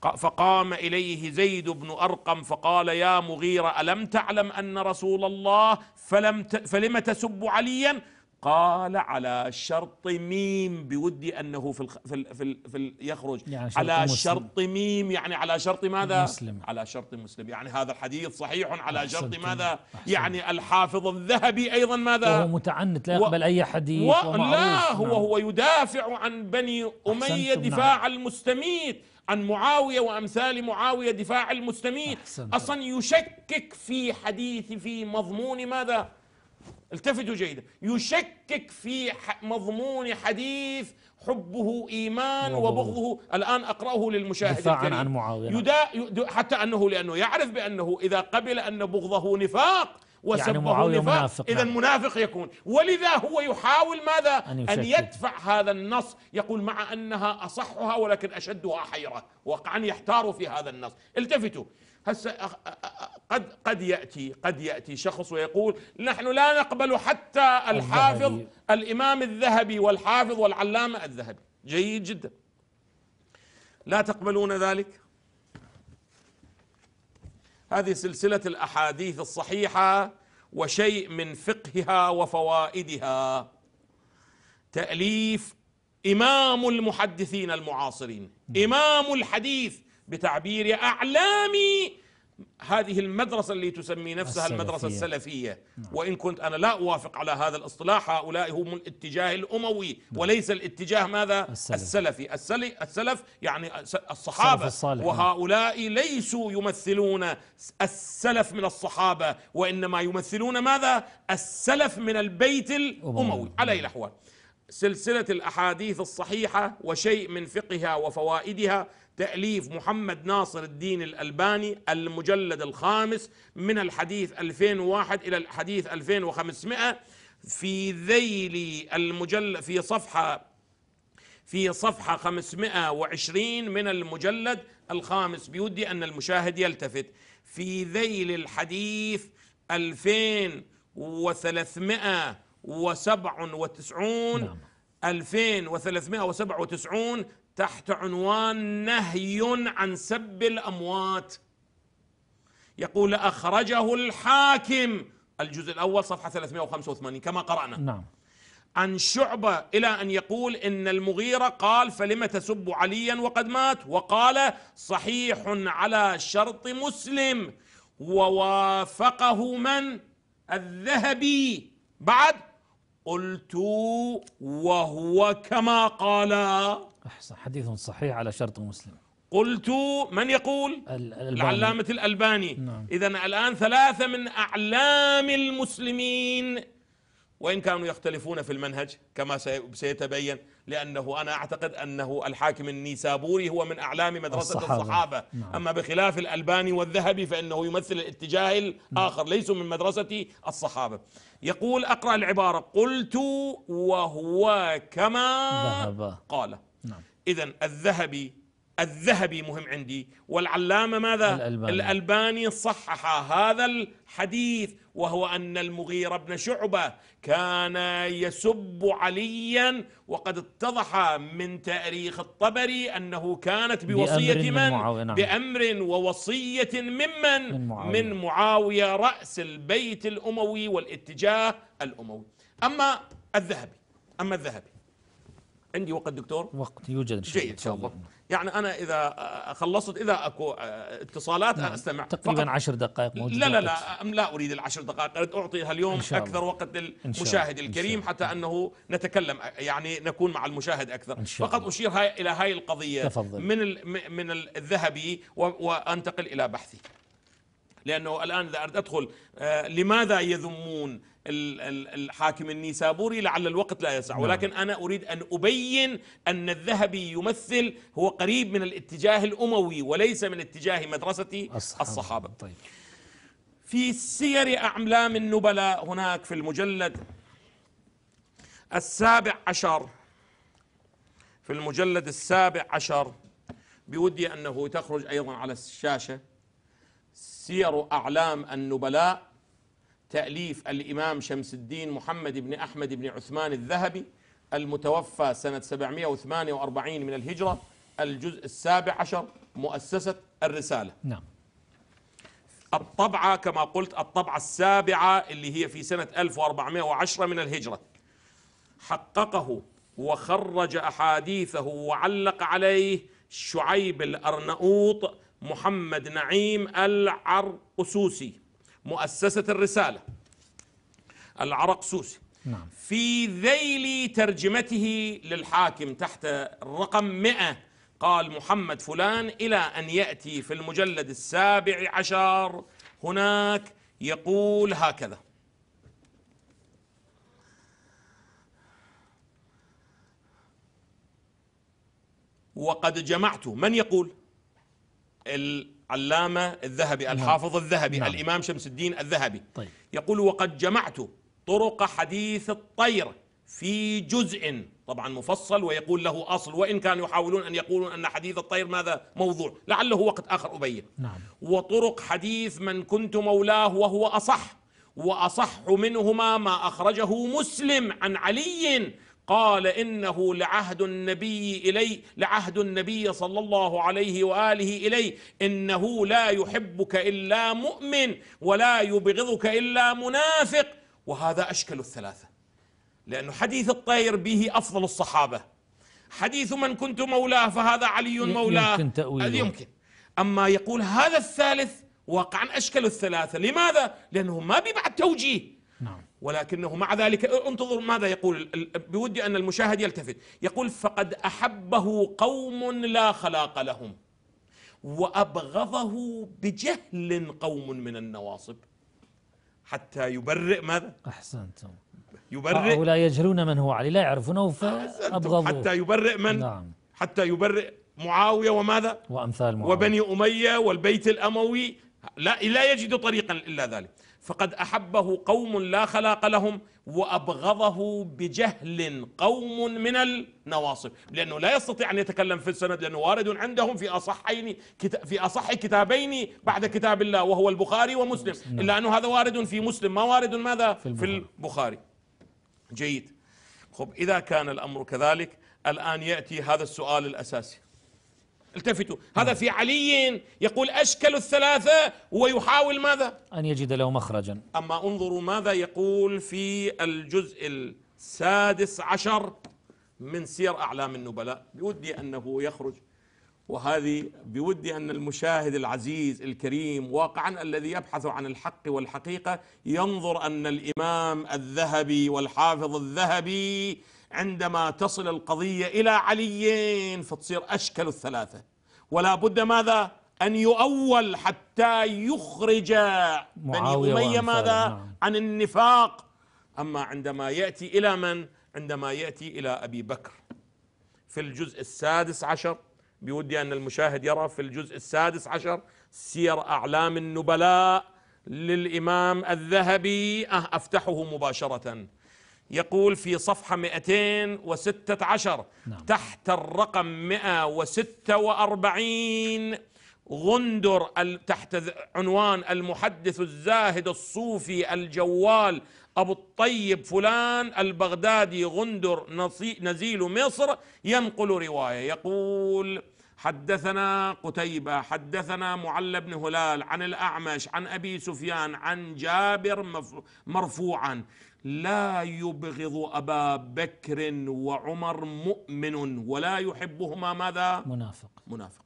فقام إليه زيد بن أرقم فقال يا مغيرة ألم تعلم أن رسول الله فلم ت... فلم تسب عليا قال على شرط ميم بودي أنه في الخ... في ال... في, ال... في ال... يخرج يعني شرط على مسلم. شرط ميم يعني على شرط ماذا مسلم. على شرط مسلم يعني هذا الحديث صحيح على شرط. ماذا أحسنتم. يعني الحافظ الذهبي أيضا ماذا وهو متعنت لا و- يقبل أي حديث و... لا هو نعم. هو يدافع عن بني أمية أحسنتم، دفاع المستميت عن معاوية وأمثال معاوية دفاع المستميت أحسنتم. أصلا يشكك في حديث في مضمون ماذا التفتوا جيدا يشكك في مضمون حديث حبه إيمان وبغضه. الآن أقرأه للمشاهد دفاعاً الكريم عن معاوية،. يدا يد- حتى أنه لأنه يعرف بأنه إذا قبل أن بغضه نفاق وسبه معاوية نفاق منافق، إذا نعم. منافق يكون. ولذا هو يحاول ماذا؟ أن أن. يدفع هذا النص. يقول مع أنها أصحها ولكن أشدها حيرة. وقعا يحتار في هذا النص. التفتوا. هسه قد قد يأتي قد يأتي شخص ويقول نحن لا نقبل حتى الحافظ الذهبي. الإمام الذهبي والحافظ والعلامة الذهبي. جيد جدا. لا تقبلون ذلك؟ هذه سلسلة الأحاديث الصحيحة وشيء من فقهها وفوائدها. تأليف إمام المحدثين المعاصرين إمام الحديث بتعبير اعلام هذه المدرسة اللي تسمي نفسها السلفية. المدرسة السلفية وإن كنت أنا لا أوافق على هذا الإصطلاح هؤلاء هم الاتجاه الأموي. وليس الاتجاه ماذا؟ السلف. السلفي. السلف, السلف يعني الصحابة السلف الصالح. وهؤلاء ليسوا يمثلون السلف من الصحابة وإنما يمثلون ماذا؟ السلف من البيت الأموي. على أي الأحوال. سلسلة الأحاديث الصحيحة وشيء من فقهها وفوائدها تأليف محمد ناصر الدين الألباني المجلد الخامس من الحديث 2001 إلى الحديث 2500 في ذيل المجلد في صفحة في صفحة 520 من المجلد الخامس بودي أن المشاهد يلتفت في ذيل الحديث 2397 نعم. 2397 تحت عنوان نهي عن سب الأموات. يقول أخرجه الحاكم الجزء الأول صفحة 385 كما قرأنا. نعم. عن شعبة إلى أن يقول إن المغيرة قال فلم تسب عليا وقد مات؟ وقال صحيح على شرط مسلم. ووافقه من؟ الذهبي. بعد؟ قلت وهو كما قال. أحسن. حديث صحيح على شرط مسلم. قلت من يقول؟ ال- الألباني. العلامة الألباني. نعم. إذا الآن ثلاثة من أعلام المسلمين. وإن كانوا يختلفون في المنهج كما سي- سيتبين لأنه أنا أعتقد أنه الحاكم النيسابوري هو من أعلام مدرسة الصحابة. الصحابة, نعم. أما بخلاف الألباني والذهبي فإنه يمثل الاتجاه الآخر ليسوا من مدرسة الصحابة. يقول أقرأ العبارة. قلت وهو كما ذهب. قال. نعم. اذا الذهبي الذهبي مهم عندي. والعلامة ماذا؟ الألباني. الألباني صحح هذا الحديث وهو أن المغيرة بن شعبة كان يسب عليا وقد اتضح من تاريخ الطبري أنه كانت بوصية بأمر من من؟ معاوية، نعم. بأمر ووصية ممن؟ من معاوية. من معاوية رأس البيت الأموي والاتجاه الأموي. أما الذهبي أما الذهبي. عندي وقت دكتور؟ وقت يوجد إن شاء الله. جيد إن شاء الله. يعني أنا إذا آه، خلصت إذا أكو آه، اتصالات أنا أستمع. تقريبا عشر دقائق موجود لا لا. لا أم لا أريد العشر دقائق. أريد اعطيها اليوم إن. أكثر وقت إن للمشاهد. إن الكريم حتى أنه نتكلم يعني نكون مع المشاهد أكثر. إن شاء فقط. أشير هاي إلى هاي القضية. تفضل. من من الذهبي و- وأنتقل إلى بحثي. لأنه الآن إذا أردت أدخل آه، لماذا يذمون الحاكم النيسابوري لعل الوقت لا يسع. ولكن أنا أريد أن أبين أن الذهبي يمثل هو قريب من الاتجاه الأموي وليس من اتجاه مدرسة الصحابة. الصحابة. طيب. في سير أعلام النبلاء هناك في المجلد السابع عشر في المجلد السابع عشر بودي أنه تخرج أيضا على الشاشة سير أعلام النبلاء تأليف الإمام شمس الدين محمد بن أحمد بن عثمان الذهبي المتوفى سنة 748 من الهجرة الجزء السابع عشر مؤسسة الرسالة. نعم. الطبعة كما قلت الطبعة السابعة اللي هي في سنة 1410 من الهجرة. حققه وخرج أحاديثه وعلق عليه شعيب الارنؤوط محمد نعيم العرقسوسي. مؤسسة الرسالة العرقسوسي نعم. في ذيل ترجمته للحاكم تحت الرقم 100 قال محمد فلان إلى أن يأتي في المجلد السابع عشر هناك يقول هكذا. وقد جمعت من يقول؟ العلامة الذهبي الحافظ الذهبي نعم. الإمام شمس الدين الذهبي. طيب. يقول وقد جمعت طرق حديث الطير في جزء. طبعا مفصل ويقول له أصل وإن كانوا يحاولون أن يقولوا أن حديث الطير ماذا؟ موضوع. لعله وقت آخر أبين. نعم. وطرق حديث من كنت مولاه وهو أصح وأصح منهما ما أخرجه مسلم عن علي قال إنه لعهد النبي إلي لعهد النبي صلى الله عليه وآله إلي. إنه لا يحبك إلا مؤمن ولا يبغضك إلا منافق. وهذا أشكل الثلاثة. لأنه حديث الطير به أفضل الصحابة. حديث من كنت مولاه فهذا علي مولاه. يمكن تأويله. يمكن. أما يقول هذا الثالث واقعا أشكل الثلاثة. لماذا؟ لأنه ما ببعد توجيه. ولكنه مع ذلك انتظر ماذا يقول بودي أن المشاهد يلتفت. يقول فقد أحبه قوم لا خلاق لهم وأبغضه بجهل قوم من النواصب. حتى يبرئ ماذا؟ أحسنتم. يبرئ. هؤلاء يجهلون من هو علي لا يعرفونه حتى فأبغضوه. يبرئ من؟ نعم. حتى يبرئ معاوية وماذا؟ وأمثال معاوية. وبني أمية والبيت الأموي. لا لا يجد طريقا إلا ذلك. فقد أحبه قوم لا خلاق لهم وأبغضه بجهل قوم من النواصب. لأنه لا يستطيع أن يتكلم في السند لأنه وارد عندهم في أصحين في أصح كتابين بعد كتاب الله وهو البخاري ومسلم. إلا أنه هذا وارد في مسلم ما وارد ماذا؟ في البخاري. البخاري. جيد. خب إذا كان الأمر كذلك الآن يأتي هذا السؤال الأساسي. التفتوا. هذا في علي يقول أشكل الثلاثة ويحاول ماذا؟ أن يجد له مخرجا. أما انظروا ماذا يقول في الجزء السادس عشر من سير أعلام النبلاء. بودي أنه يخرج. وهذه بودي أن المشاهد العزيز الكريم واقعا الذي يبحث عن الحق والحقيقة ينظر أن الإمام الذهبي والحافظ الذهبي عندما تصل القضية إلى عليين فتصير أشكل الثلاثة. ولا بد ماذا؟ أن يؤول حتى يخرج بني وأمثاله، ماذا؟ نعم. عن النفاق. أما عندما يأتي إلى من؟ عندما يأتي إلى أبي بكر. في الجزء السادس عشر بودي أن المشاهد يرى في الجزء السادس عشر سير أعلام النبلاء للإمام الذهبي. أه أفتحه مباشرة. يقول في صفحة 216 نعم. تحت الرقم 146 غندر تحت عنوان المحدث الزاهد الصوفي الجوال أبو الطيب فلان البغدادي غندر نزيل مصر ينقل رواية يقول حدثنا قتيبة حدثنا معل بن هلال عن الأعمش عن أبي سفيان عن جابر مرفوعا لا يبغض أبا بكر وعمر مؤمن ولا يحبهما ماذا؟ منافق. منافق.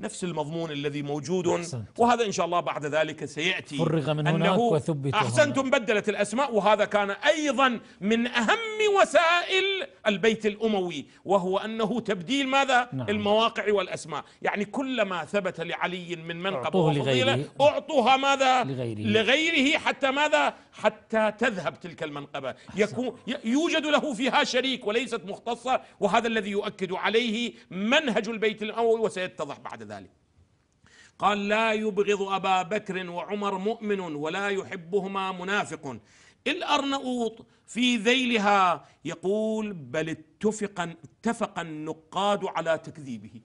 نفس المضمون الذي موجود. أحسنت. وهذا إن شاء الله بعد ذلك سيأتي. فرغ من أنه هناك وثبت أحسنتم بدلت الأسماء وهذا كان أيضا من أهم وسائل البيت الأموي وهو أنه تبديل ماذا؟ نعم. المواقع والأسماء. يعني كلما ثبت لعلي من منقب أعطوه وفضيله لغيره. أعطوها ماذا؟ لغيره. لغيره حتى ماذا؟ حتى تذهب تلك المنقبة. يكون يوجد له فيها شريك وليست مختصة وهذا الذي يؤكد عليه منهج البيت الأموي وسيتضح بعد ذلك. قال لا يبغض أبا بكر وعمر مؤمن ولا يحبهما منافق. الارنؤوط في ذيلها يقول بل اتفق اتفق النقاد على تكذيبه.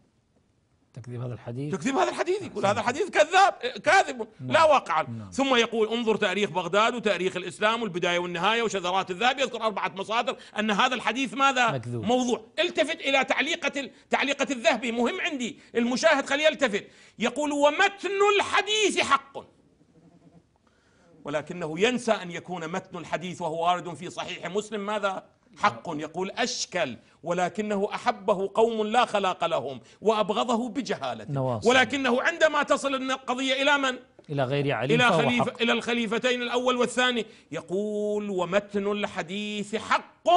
تكذيب هذا الحديث؟ تكذيب هذا الحديث يقول هذا الحديث كذاب كاذب لا واقع نعم. ثم يقول انظر تاريخ بغداد وتاريخ الإسلام والبداية والنهاية وشذرات الذهب يذكر أربعة مصادر أن هذا الحديث ماذا؟ مكذوب. موضوع. التفت إلى تعليقة تعليقة الذهبي مهم عندي. المشاهد خليه يلتفت. يقول ومتن الحديث حق. ولكنه ينسى أن يكون متن الحديث وهو وارد في صحيح مسلم. ماذا؟ حق يقول أشكل ولكنه أحبه قوم لا خلاق لهم وأبغضه بجهالة نواصل. ولكنه عندما تصل القضية إلى من؟ إلى غير علي إلى خليفة. إلى الخليفتين الأول والثاني يقول ومتن الحديث حق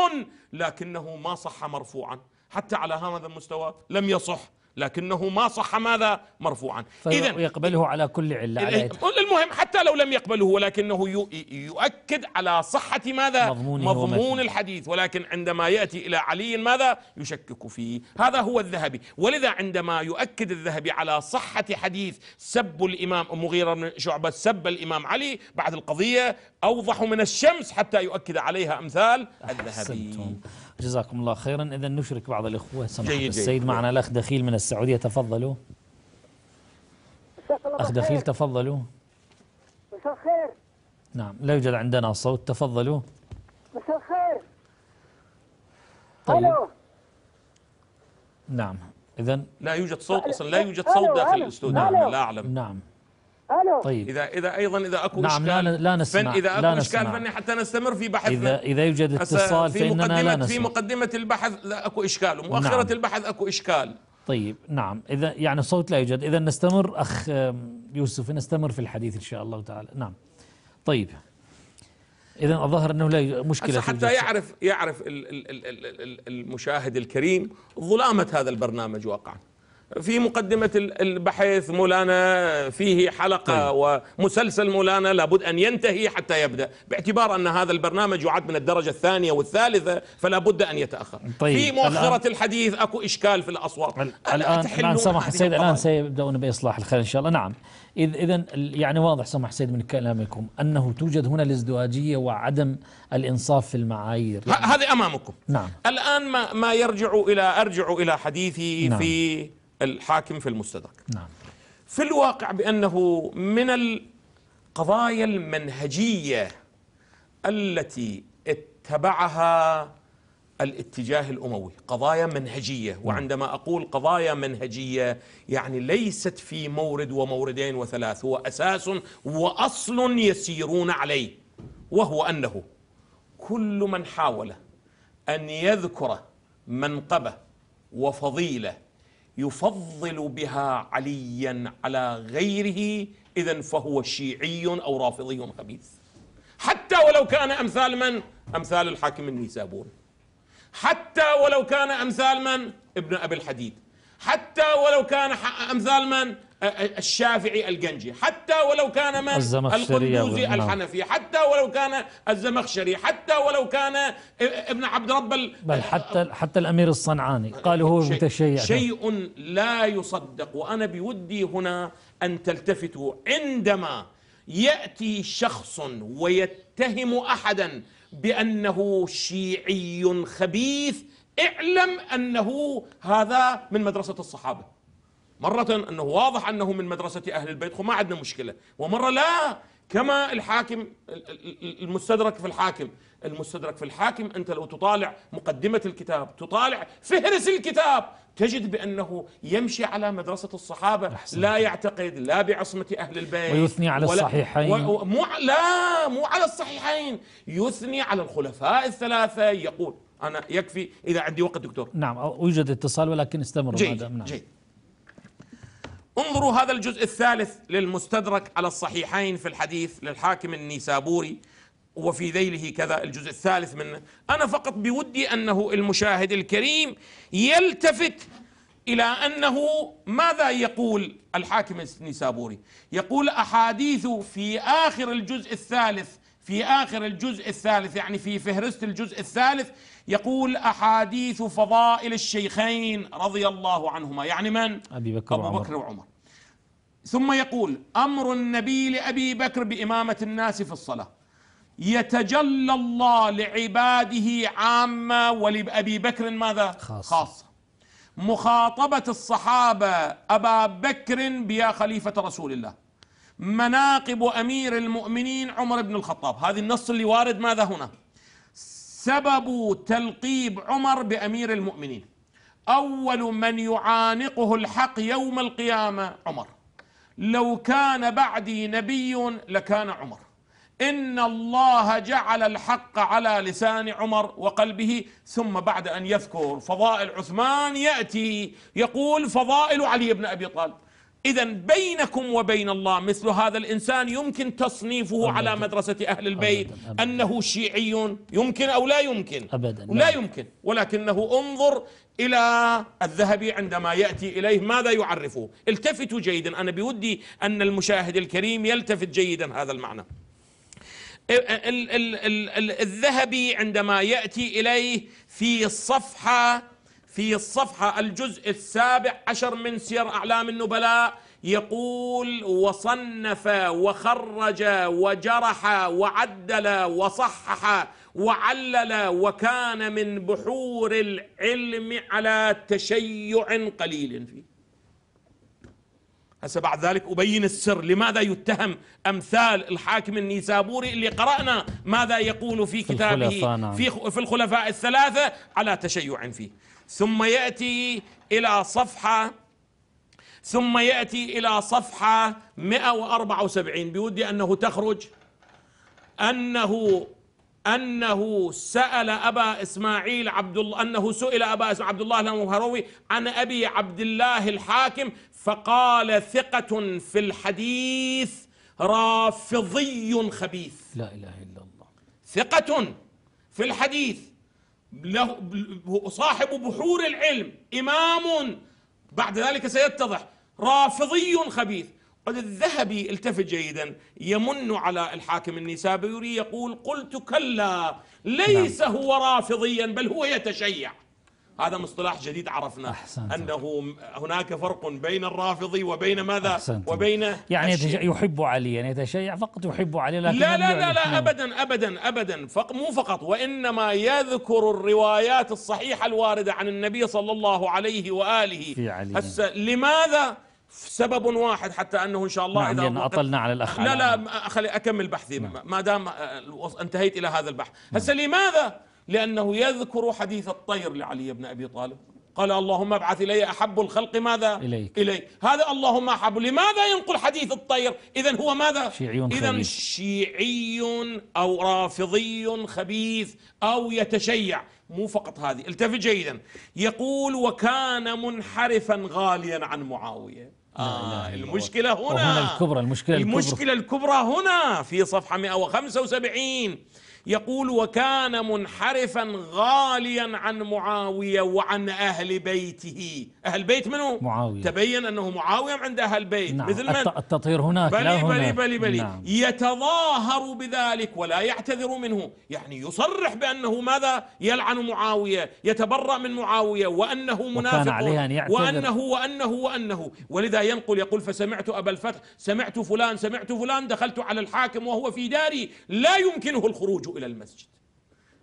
لكنه ما صح مرفوعا حتى على هذا المستوى لم يصح لكنه ما صح ماذا مرفوعا. إذا فيقبله على كل علة على. المهم حتى لو لم يقبله ولكنه يؤكد على صحة ماذا؟ مضمونه مضمون ومتنه. الحديث. ولكن عندما يأتي إلى علي ماذا؟ يشكك فيه. هذا هو الذهبي. ولذا عندما يؤكد الذهبي على صحة حديث سب الإمام مغيرة بن شعبة سب الإمام علي بعد القضية أوضح من الشمس حتى يؤكد عليها أمثال الذهبي. جزاكم الله خيرا. إذا نشرك بعض الإخوة سماحة جيد، جيد. السيد. معنا الأخ دخيل من السعودية تفضلوا. أخ. دخيل تفضلوا. مساء الخير. نعم لا يوجد عندنا صوت تفضلوا. مساء الخير. طيب. ألو. نعم إذا لا يوجد صوت أصلا لا يوجد صوت داخل الاستوديو لا أعلم. نعم. ألو. طيب. إذا إذا أيضا إذا أكو نعم، إشكال لا- لا نسمع، فن إذا لا أكو إشكال نسمع. فني حتى نستمر في بحثنا. إذا إذا يوجد اتصال في فإننا لا مقدمة في نسمع مقدمة البحث لا أكو إشكال ومؤخرة نعم. البحث أكو إشكال. طيب نعم. إذا يعني صوت لا يوجد. إذا نستمر أخ آم، يوسف نستمر في الحديث إن شاء الله تعالى. نعم. طيب. إذا الظاهر أنه لا هسا حتى. يعرف يعرف ال- ال- ال- ال- ال- المشاهد الكريم ظلامة هذا البرنامج واقعا. في مقدمة ال- البحث مولانا فيه حلقة ومسلسل مولانا لابد أن ينتهي حتى يبدأ باعتبار أن هذا البرنامج يعد من الدرجة الثانية والثالثة فلا بد أن يتأخر. طيب، في مؤخرة الآن- الحديث أكو إشكال في الأصوات. الآن الآن سمح السيد الآن؟ سيبدأون بإصلاح الخير إن شاء الله. نعم. إذ إذا يعني واضح سمح السيد من كلامكم أنه توجد هنا الازدواجية وعدم الإنصاف في المعايير. ه- هذه أمامكم. نعم. الآن ما ما يرجع إلى أرجع إلى حديثي نعم. في الحاكم في المستدرك. نعم. في الواقع بأنه من القضايا المنهجية التي اتبعها الاتجاه الأموي قضايا منهجية. وعندما أقول قضايا منهجية يعني ليست في مورد وموردين وثلاث هو أساس وأصل يسيرون عليه وهو أنه كل من حاول أن يذكر منقبة وفضيلة يفضل بها عليا على غيره إذا فهو شيعي أو رافضي خبيث حتى ولو كان أمثال من؟ أمثال الحاكم النيسابوري حتى ولو كان أمثال من؟ ابن أبي الحديد حتى ولو كان أمثال من؟ الشافعي الجنجي حتى ولو كان من؟ القندوزي. الحنفي حتى ولو كان الزمخشري حتى ولو كان ابن عبد رب بل حتى حتى الأمير الصنعاني قال هو شيء- متشيع شيء لا يصدق وأنا بودي هنا أن تلتفتوا عندما يأتي شخص ويتهم أحدا بأنه شيعي خبيث اعلم أنه هذا من مدرسة الصحابة مرة أنه واضح أنه من مدرسة أهل البيت وما عندنا مشكلة ومرة لا كما الحاكم ال- ال- المستدرك في الحاكم المستدرك في الحاكم أنت لو تطالع مقدمة الكتاب تطالع فهرس الكتاب تجد بأنه يمشي على مدرسة الصحابة أحسنت. لا يعتقد لا بعصمة أهل البيت ويثني على ولا- الصحيحين. و- مو لا مو على الصحيحين يثني على الخلفاء الثلاثة يقول أنا يكفي إذا عندي وقت دكتور نعم يوجد اتصال ولكن استمروا جيد نعم. جيد انظروا هذا الجزء الثالث للمستدرك على الصحيحين في الحديث للحاكم النيسابوري وفي ذيله كذا الجزء الثالث منه. أنا فقط بودي أنه المشاهد الكريم يلتفت إلى أنه ماذا يقول الحاكم النيسابوري؟ يقول أحاديث في آخر الجزء الثالث في آخر الجزء الثالث يعني في فهرست الجزء الثالث يقول أحاديث فضائل الشيخين رضي الله عنهما يعني من؟ أبي بكر أبو وعمر. بكر وعمر ثم يقول أمر النبي لأبي بكر بإمامة الناس في الصلاة يتجلى الله لعباده عامة ولأبي بكر ماذا؟ خاصة. خاصة مخاطبة الصحابة أبا بكر بيا خليفة رسول الله مناقب أمير المؤمنين عمر بن الخطاب هذه النص اللي وارد ماذا هنا سبب تلقيب عمر بأمير المؤمنين. أول من يعانقه الحق يوم القيامة عمر. لو كان بعدي نبي لكان عمر. إن الله جعل الحق على لسان عمر وقلبه ثم بعد أن يذكر فضائل عثمان يأتي يقول فضائل علي بن أبي طالب. اذا بينكم وبين الله مثل هذا الإنسان يمكن تصنيفه أبداً. على مدرسة أهل البيت أبداً. أبداً. أنه شيعي يمكن أو لا يمكن أبداً. لا لا. يمكن ولكنه انظر إلى الذهبي عندما يأتي إليه ماذا يعرفه التفتوا جيدا أنا بودي أن المشاهد الكريم يلتفت جيدا هذا المعنى ال- ال- ال- ال- ال- الذهبي عندما يأتي إليه في الصفحه في الصفحة الجزء السابع عشر من سير أعلام النبلاء يقول وصنف وخرج وجرح وعدل وصحح وعلل وكان من بحور العلم على تشيع قليل فيه هسه بعد ذلك أبين السر لماذا يتهم أمثال الحاكم النيسابوري اللي قرأنا ماذا يقول في كتابه نعم. في في الخلفاء الثلاثة على تشيع فيه ثم يأتي إلى صفحة ثم يأتي إلى صفحة 174 بودي أنه تخرج. أنه أنه سأل أبا إسماعيل عبد الله أنه سئل أبا إسماعيل عبد الله المهروي عن أبي عبد الله الحاكم فقال ثقة في الحديث رافضي خبيث. لا إله إلا الله. ثقة في الحديث. له صاحب بحور العلم إمام. بعد ذلك سيتضح رافضي خبيث. قد الذهبي التفت جيدا يمن على الحاكم النسابوري يقول قلت كلا ليس نعم. هو رافضيا بل هو يتشيع. هذا مصطلح جديد عرفنا أحسنت. أنه هناك فرق بين الرافضي وبين ماذا أحسنت. وبين يعني. الشيعي. يحب عليا يتشيع فقط يحب علي لكن لا لا لا لا نعم. ابدا ابدا ابدا فق مو فقط وإنما يذكر الروايات الصحيحة الواردة عن النبي صلى الله عليه وآله في علي. هسه لماذا سبب واحد حتى أنه إن شاء الله نعم وقت- أطلنا على الاخ لا لا خلي أكمل بحثي نعم. ما دام آه، انتهيت إلى هذا البحث هسه لماذا لأنه يذكر حديث الطير لعلي بن أبي طالب. قال اللهم ابعث إلي أحب الخلق ماذا؟ إليك. الي هذا اللهم أحب. لماذا ينقل حديث الطير؟ اذا هو ماذا؟ شيعي خبيث. شيعي أو رافضي خبيث أو يتشيع. مو فقط هذه. التفت جيدا. يقول وكان منحرفا غاليا عن معاوية. آه المشكلة هنا. وهنا الكبرى المشكلة الكبرى. المشكلة الكبرى هنا في صفحة 175 يقول وكان منحرفا غاليا عن معاوية وعن أهل بيته أهل بيت منه؟ معاوية. تبين أنه معاوية عند أهل بيت نعم مثل من؟ الت- التطهير هناك لا بلي بلي هناك بلي بلي نعم. يتظاهر بذلك ولا يعتذر منه يعني يصرح بأنه ماذا يلعن معاوية يتبرأ من معاوية وأنه منافق عليه أن يعتذر. وأنه وأنه وأنه ولذا ينقل يقول فسمعت أبا الفتح سمعت فلان سمعت فلان دخلت على الحاكم وهو في داري لا يمكنه الخروج إلى المسجد.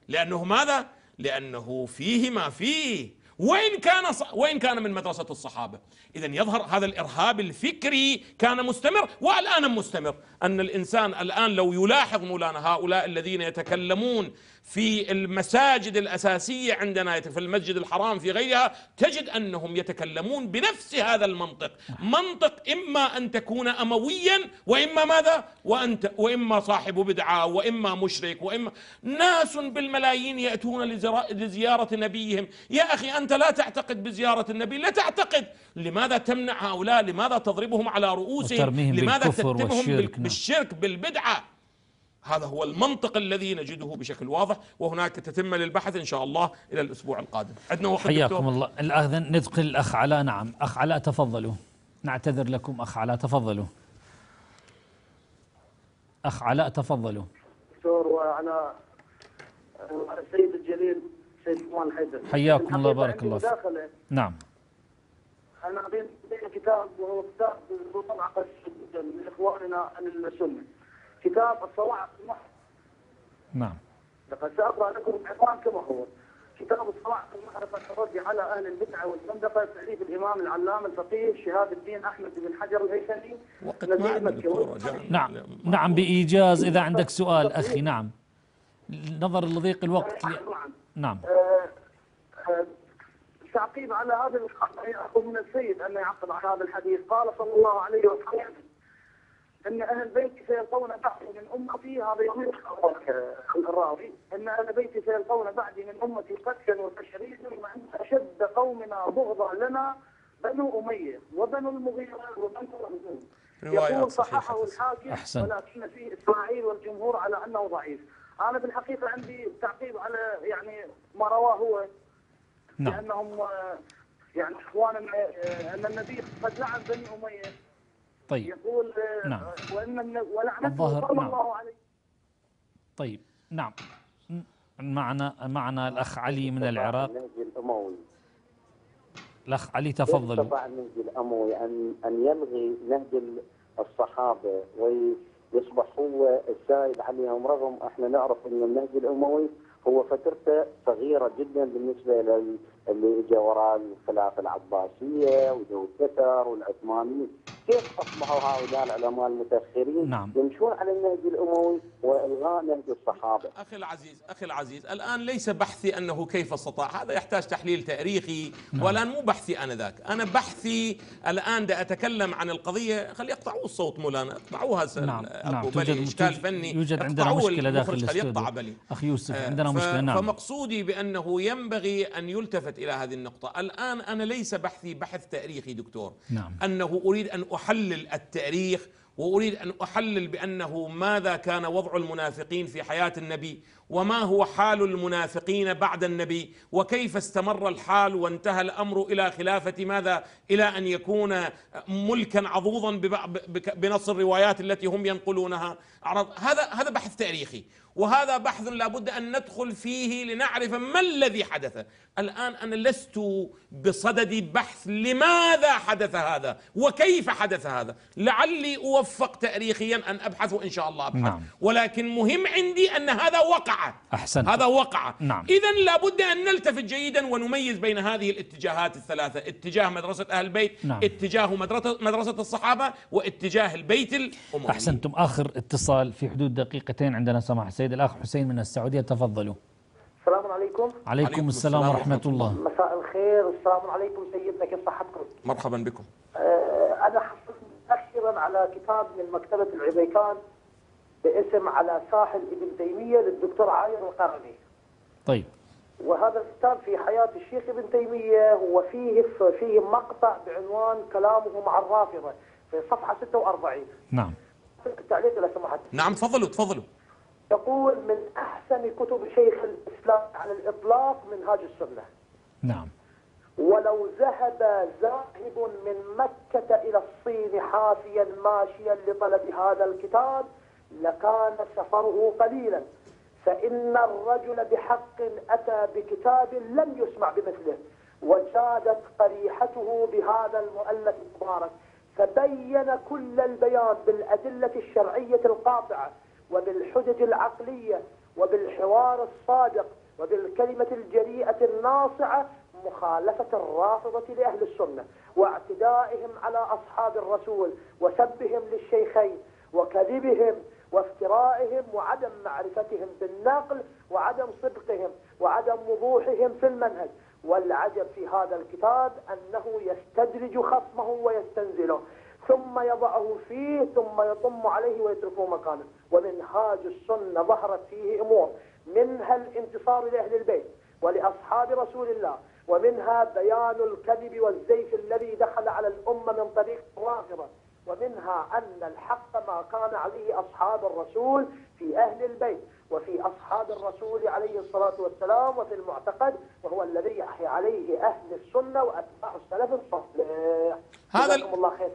لأنه ماذا؟ لأنه فيه ما فيه. وإن كان ص... وإن كان من مدرسة الصحابة. إذا يظهر هذا الإرهاب الفكري كان مستمر والآن مستمر. أن الإنسان الآن لو يلاحظ مولانا هؤلاء الذين يتكلمون في المساجد الأساسية عندنا في المسجد الحرام في غيرها تجد أنهم يتكلمون بنفس هذا المنطق. منطق إما أن تكون أمويا وإما ماذا؟ وأنت وإما صاحب بدعة وإما مشرك وإما ناس بالملايين يأتون لزيارة نبيهم. يا أخي أنت لا تعتقد بزيارة النبي؟ لا تعتقد. لماذا تمنع هؤلاء؟ لماذا تضربهم على رؤوسهم؟ لماذا تتهمهم نعم. بالشرك بالبدعة؟ هذا هو المنطق الذي نجده بشكل واضح وهناك تتم للبحث إن شاء الله إلى الأسبوع القادم. عندنا وقت حياكم؟ الله. الآن ندخل الأخ علاء. نعم. أخ علاء تفضلوا. نعتذر لكم أخ علاء تفضلوا. أخ علاء تفضلوا. دكتور وعلى على السيد الجليل سيد عثمان حيدر. حياكم الله، بارك الله فيك. نعم. أنا بين كتاب وهو كتاب جدا من إخواننا السنة. كتاب الصواعق المحرقة نعم. لقد سأقرأ لكم العنوان كما هو. كتاب الصواعق المحرقه التردي على أهل البدعه والزندقة تأليف الإمام العلامه الفقيه شهاب الدين أحمد بن حجر الهيثمي. نعم. نعم بإيجاز إذا عندك سؤال أخي. نعم. نظرا لضيق الوقت. طبعا نعم. آه، آه، تعقيب على هذا اخذ من السيد انه يعقب على هذا الحديث. قال صلى الله عليه وسلم أن أهل بيتي سيلقون بعدي من أمتي هذا يقول الراوي أن أهل بيتي سيلقون بعدي من أمتي قتلا وتشريدا وأن أشد قومنا بغضا لنا بنو أمية وبنو المغيرة وبنو مخزوم روايات يقول صححه الحاكم أحسن. ولكن فيه إسماعيل والجمهور على أنه ضعيف. أنا بالحقيقة عندي تعقيب على يعني ما رواه هو. نعم. لأنهم آه، يعني إخواننا آه، أن النبي قد لعن بني أمية. طيب. يقول آه، نعم. وإن الن- ولعنته الظاهر- صلى نعم. الله عليه طيب. نعم. معنا معنا الأخ علي من العراق. الأخ علي تفضل استطاع النهج الأموي أن أن يلغي نهج الصحابة ويصبح هو السائد عليهم رغم إحنا نعرف أن النهج الأموي هو فترته صغيرة جدا بالنسبة لل اللي اجى وراء الخلافة العباسية وجو الكتر والعثمانيين، كيف أصبحوا هؤلاء العلماء المتأخرين؟ نعم. يمشون على النهج الأموي وإلغاء نهج الصحابة؟ أخي العزيز أخي العزيز الآن ليس بحثي أنه كيف استطاع هذا يحتاج تحليل تاريخي والآن مو بحثي أنا ذاك أنا بحثي الآن دا أتكلم عن القضية خلي يقطعوا الصوت مولانا اقطعوها سل- نعم نعم توجد توجد- فني. يوجد عندنا اقطعوه مشكلة داخل الاستوديو. أخ يوسف آه، عندنا مشكلة نعم. فمقصودي بأنه ينبغي أن يلتفت إلى هذه النقطة. الآن أنا ليس بحثي بحث تاريخي دكتور. نعم. أنه أريد أن أحلل التاريخ وأريد أن أحلل بأنه ماذا كان وضع المنافقين في حياة النبي. وما هو حال المنافقين بعد النبي؟ وكيف استمر الحال وانتهى الأمر إلى خلافة ماذا؟ إلى أن يكون ملكا عضوضا بنص الروايات التي هم ينقلونها. هذا هذا بحث تاريخي. وهذا بحث لابد أن ندخل فيه لنعرف ما الذي حدث. الآن أنا لست بصدد بحث لماذا حدث هذا وكيف حدث هذا. لعلي أوفق تاريخيا أن أبحث وان شاء الله أبحث. نعم. ولكن مهم عندي أن هذا وقع. أحسنت. هذا وقع. نعم. اذا لابد أن نلتفت جيدا ونميز بين هذه الاتجاهات الثلاثة. اتجاه مدرسة أهل البيت نعم. اتجاه مدرسه مدرسة الصحابة واتجاه البيت الأموي. أحسنتم. آخر اتصال في حدود دقيقتين عندنا سماح السيد. الأخ حسين من السعودية تفضلوا. السلام عليكم. عليكم, عليكم السلام السلام ورحمة الله. مساء الخير. السلام عليكم سيدنا. كيف صحتكم؟ مرحبا بكم. آه، أنا حصلت متاخرا على كتاب من مكتبة العبيكان. باسم على ساحل ابن تيمية للدكتور عاير القرني. طيب. وهذا الكتاب في حياة الشيخ ابن تيمية وفيه فيه مقطع بعنوان كلامه مع الرافضة في صفحة 46 نعم. التعليق لو سمحت. نعم تفضلوا تفضلوا. يقول من أحسن كتب شيخ الإسلام على الإطلاق منهاج السنة. نعم. ولو ذهب ذاهب من مكة إلى الصين حافيا ماشيا لطلب هذا الكتاب لكان سفره قليلا. فإن الرجل بحق أتى بكتاب لم يسمع بمثله وجادت قريحته بهذا المؤلف المبارك فبين كل البيان بالأدلة الشرعية القاطعة وبالحجج العقلية وبالحوار الصادق وبالكلمة الجريئة الناصعة مخالفة الرافضة لأهل السنة واعتدائهم على أصحاب الرسول وسبهم للشيخين وكذبهم وافترائهم وعدم معرفتهم بالنقل وعدم صدقهم وعدم وضوحهم في المنهج. والعجب في هذا الكتاب أنه يستدرج خصمه ويستنزله. ثم يضعه فيه ثم يطم عليه ويتركه مكانه. ومنهاج السنة ظهرت فيه أمور. منها الانتصار لأهل البيت ولأصحاب رسول الله. ومنها بيان الكذب والزيف الذي دخل على الأمة من طريق الرافضة. ومنها أن الحق ما كان عليه أصحاب الرسول في أهل البيت وفي أصحاب الرسول عليه الصلاة والسلام وفي المعتقد وهو الذي عليه أهل السنة وأتباع السلف الصالح. هذا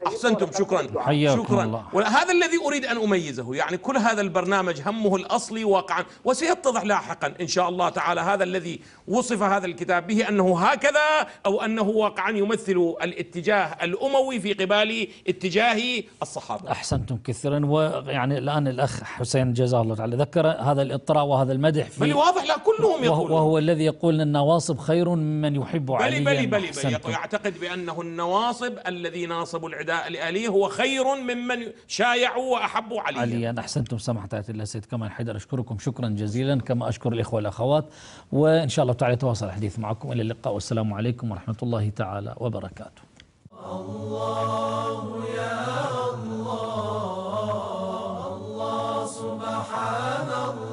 أحسنتم شكرا. حياكم شكرا. الله. وهذا الذي أريد أن أميزه يعني كل هذا البرنامج همه الأصلي واقعا. وسيتضح لاحقا إن شاء الله تعالى هذا الذي وصف هذا الكتاب به أنه هكذا أو أنه واقعا يمثل الاتجاه الأموي في قبال اتجاه الصحابة. أحسنتم كثيرا. ويعني الآن الأخ حسين جزاه الله تعالى ذكر هذا الإطراء وهذا المدح بل في واضح لا كلهم وهو, يقولون. وهو الذي يقول أن النواصب خير ممن يحب بلي عليا. بلي بلي, بلي أحسنتم. يعتقد بأنه النواصب الذي الذي ناصبوا العداء لآلية هو خير ممن شايعوا وأحبوا عليه. عليا أحسنتم سماحة آية الله سيد. كمال حيدر أشكركم شكرا جزيلا. كما أشكر الإخوة والأخوات. وإن شاء الله تعالى تواصل الحديث معكم. إلى اللقاء. والسلام عليكم ورحمة الله تعالى وبركاته. الله يا الله. الله سبحان الله.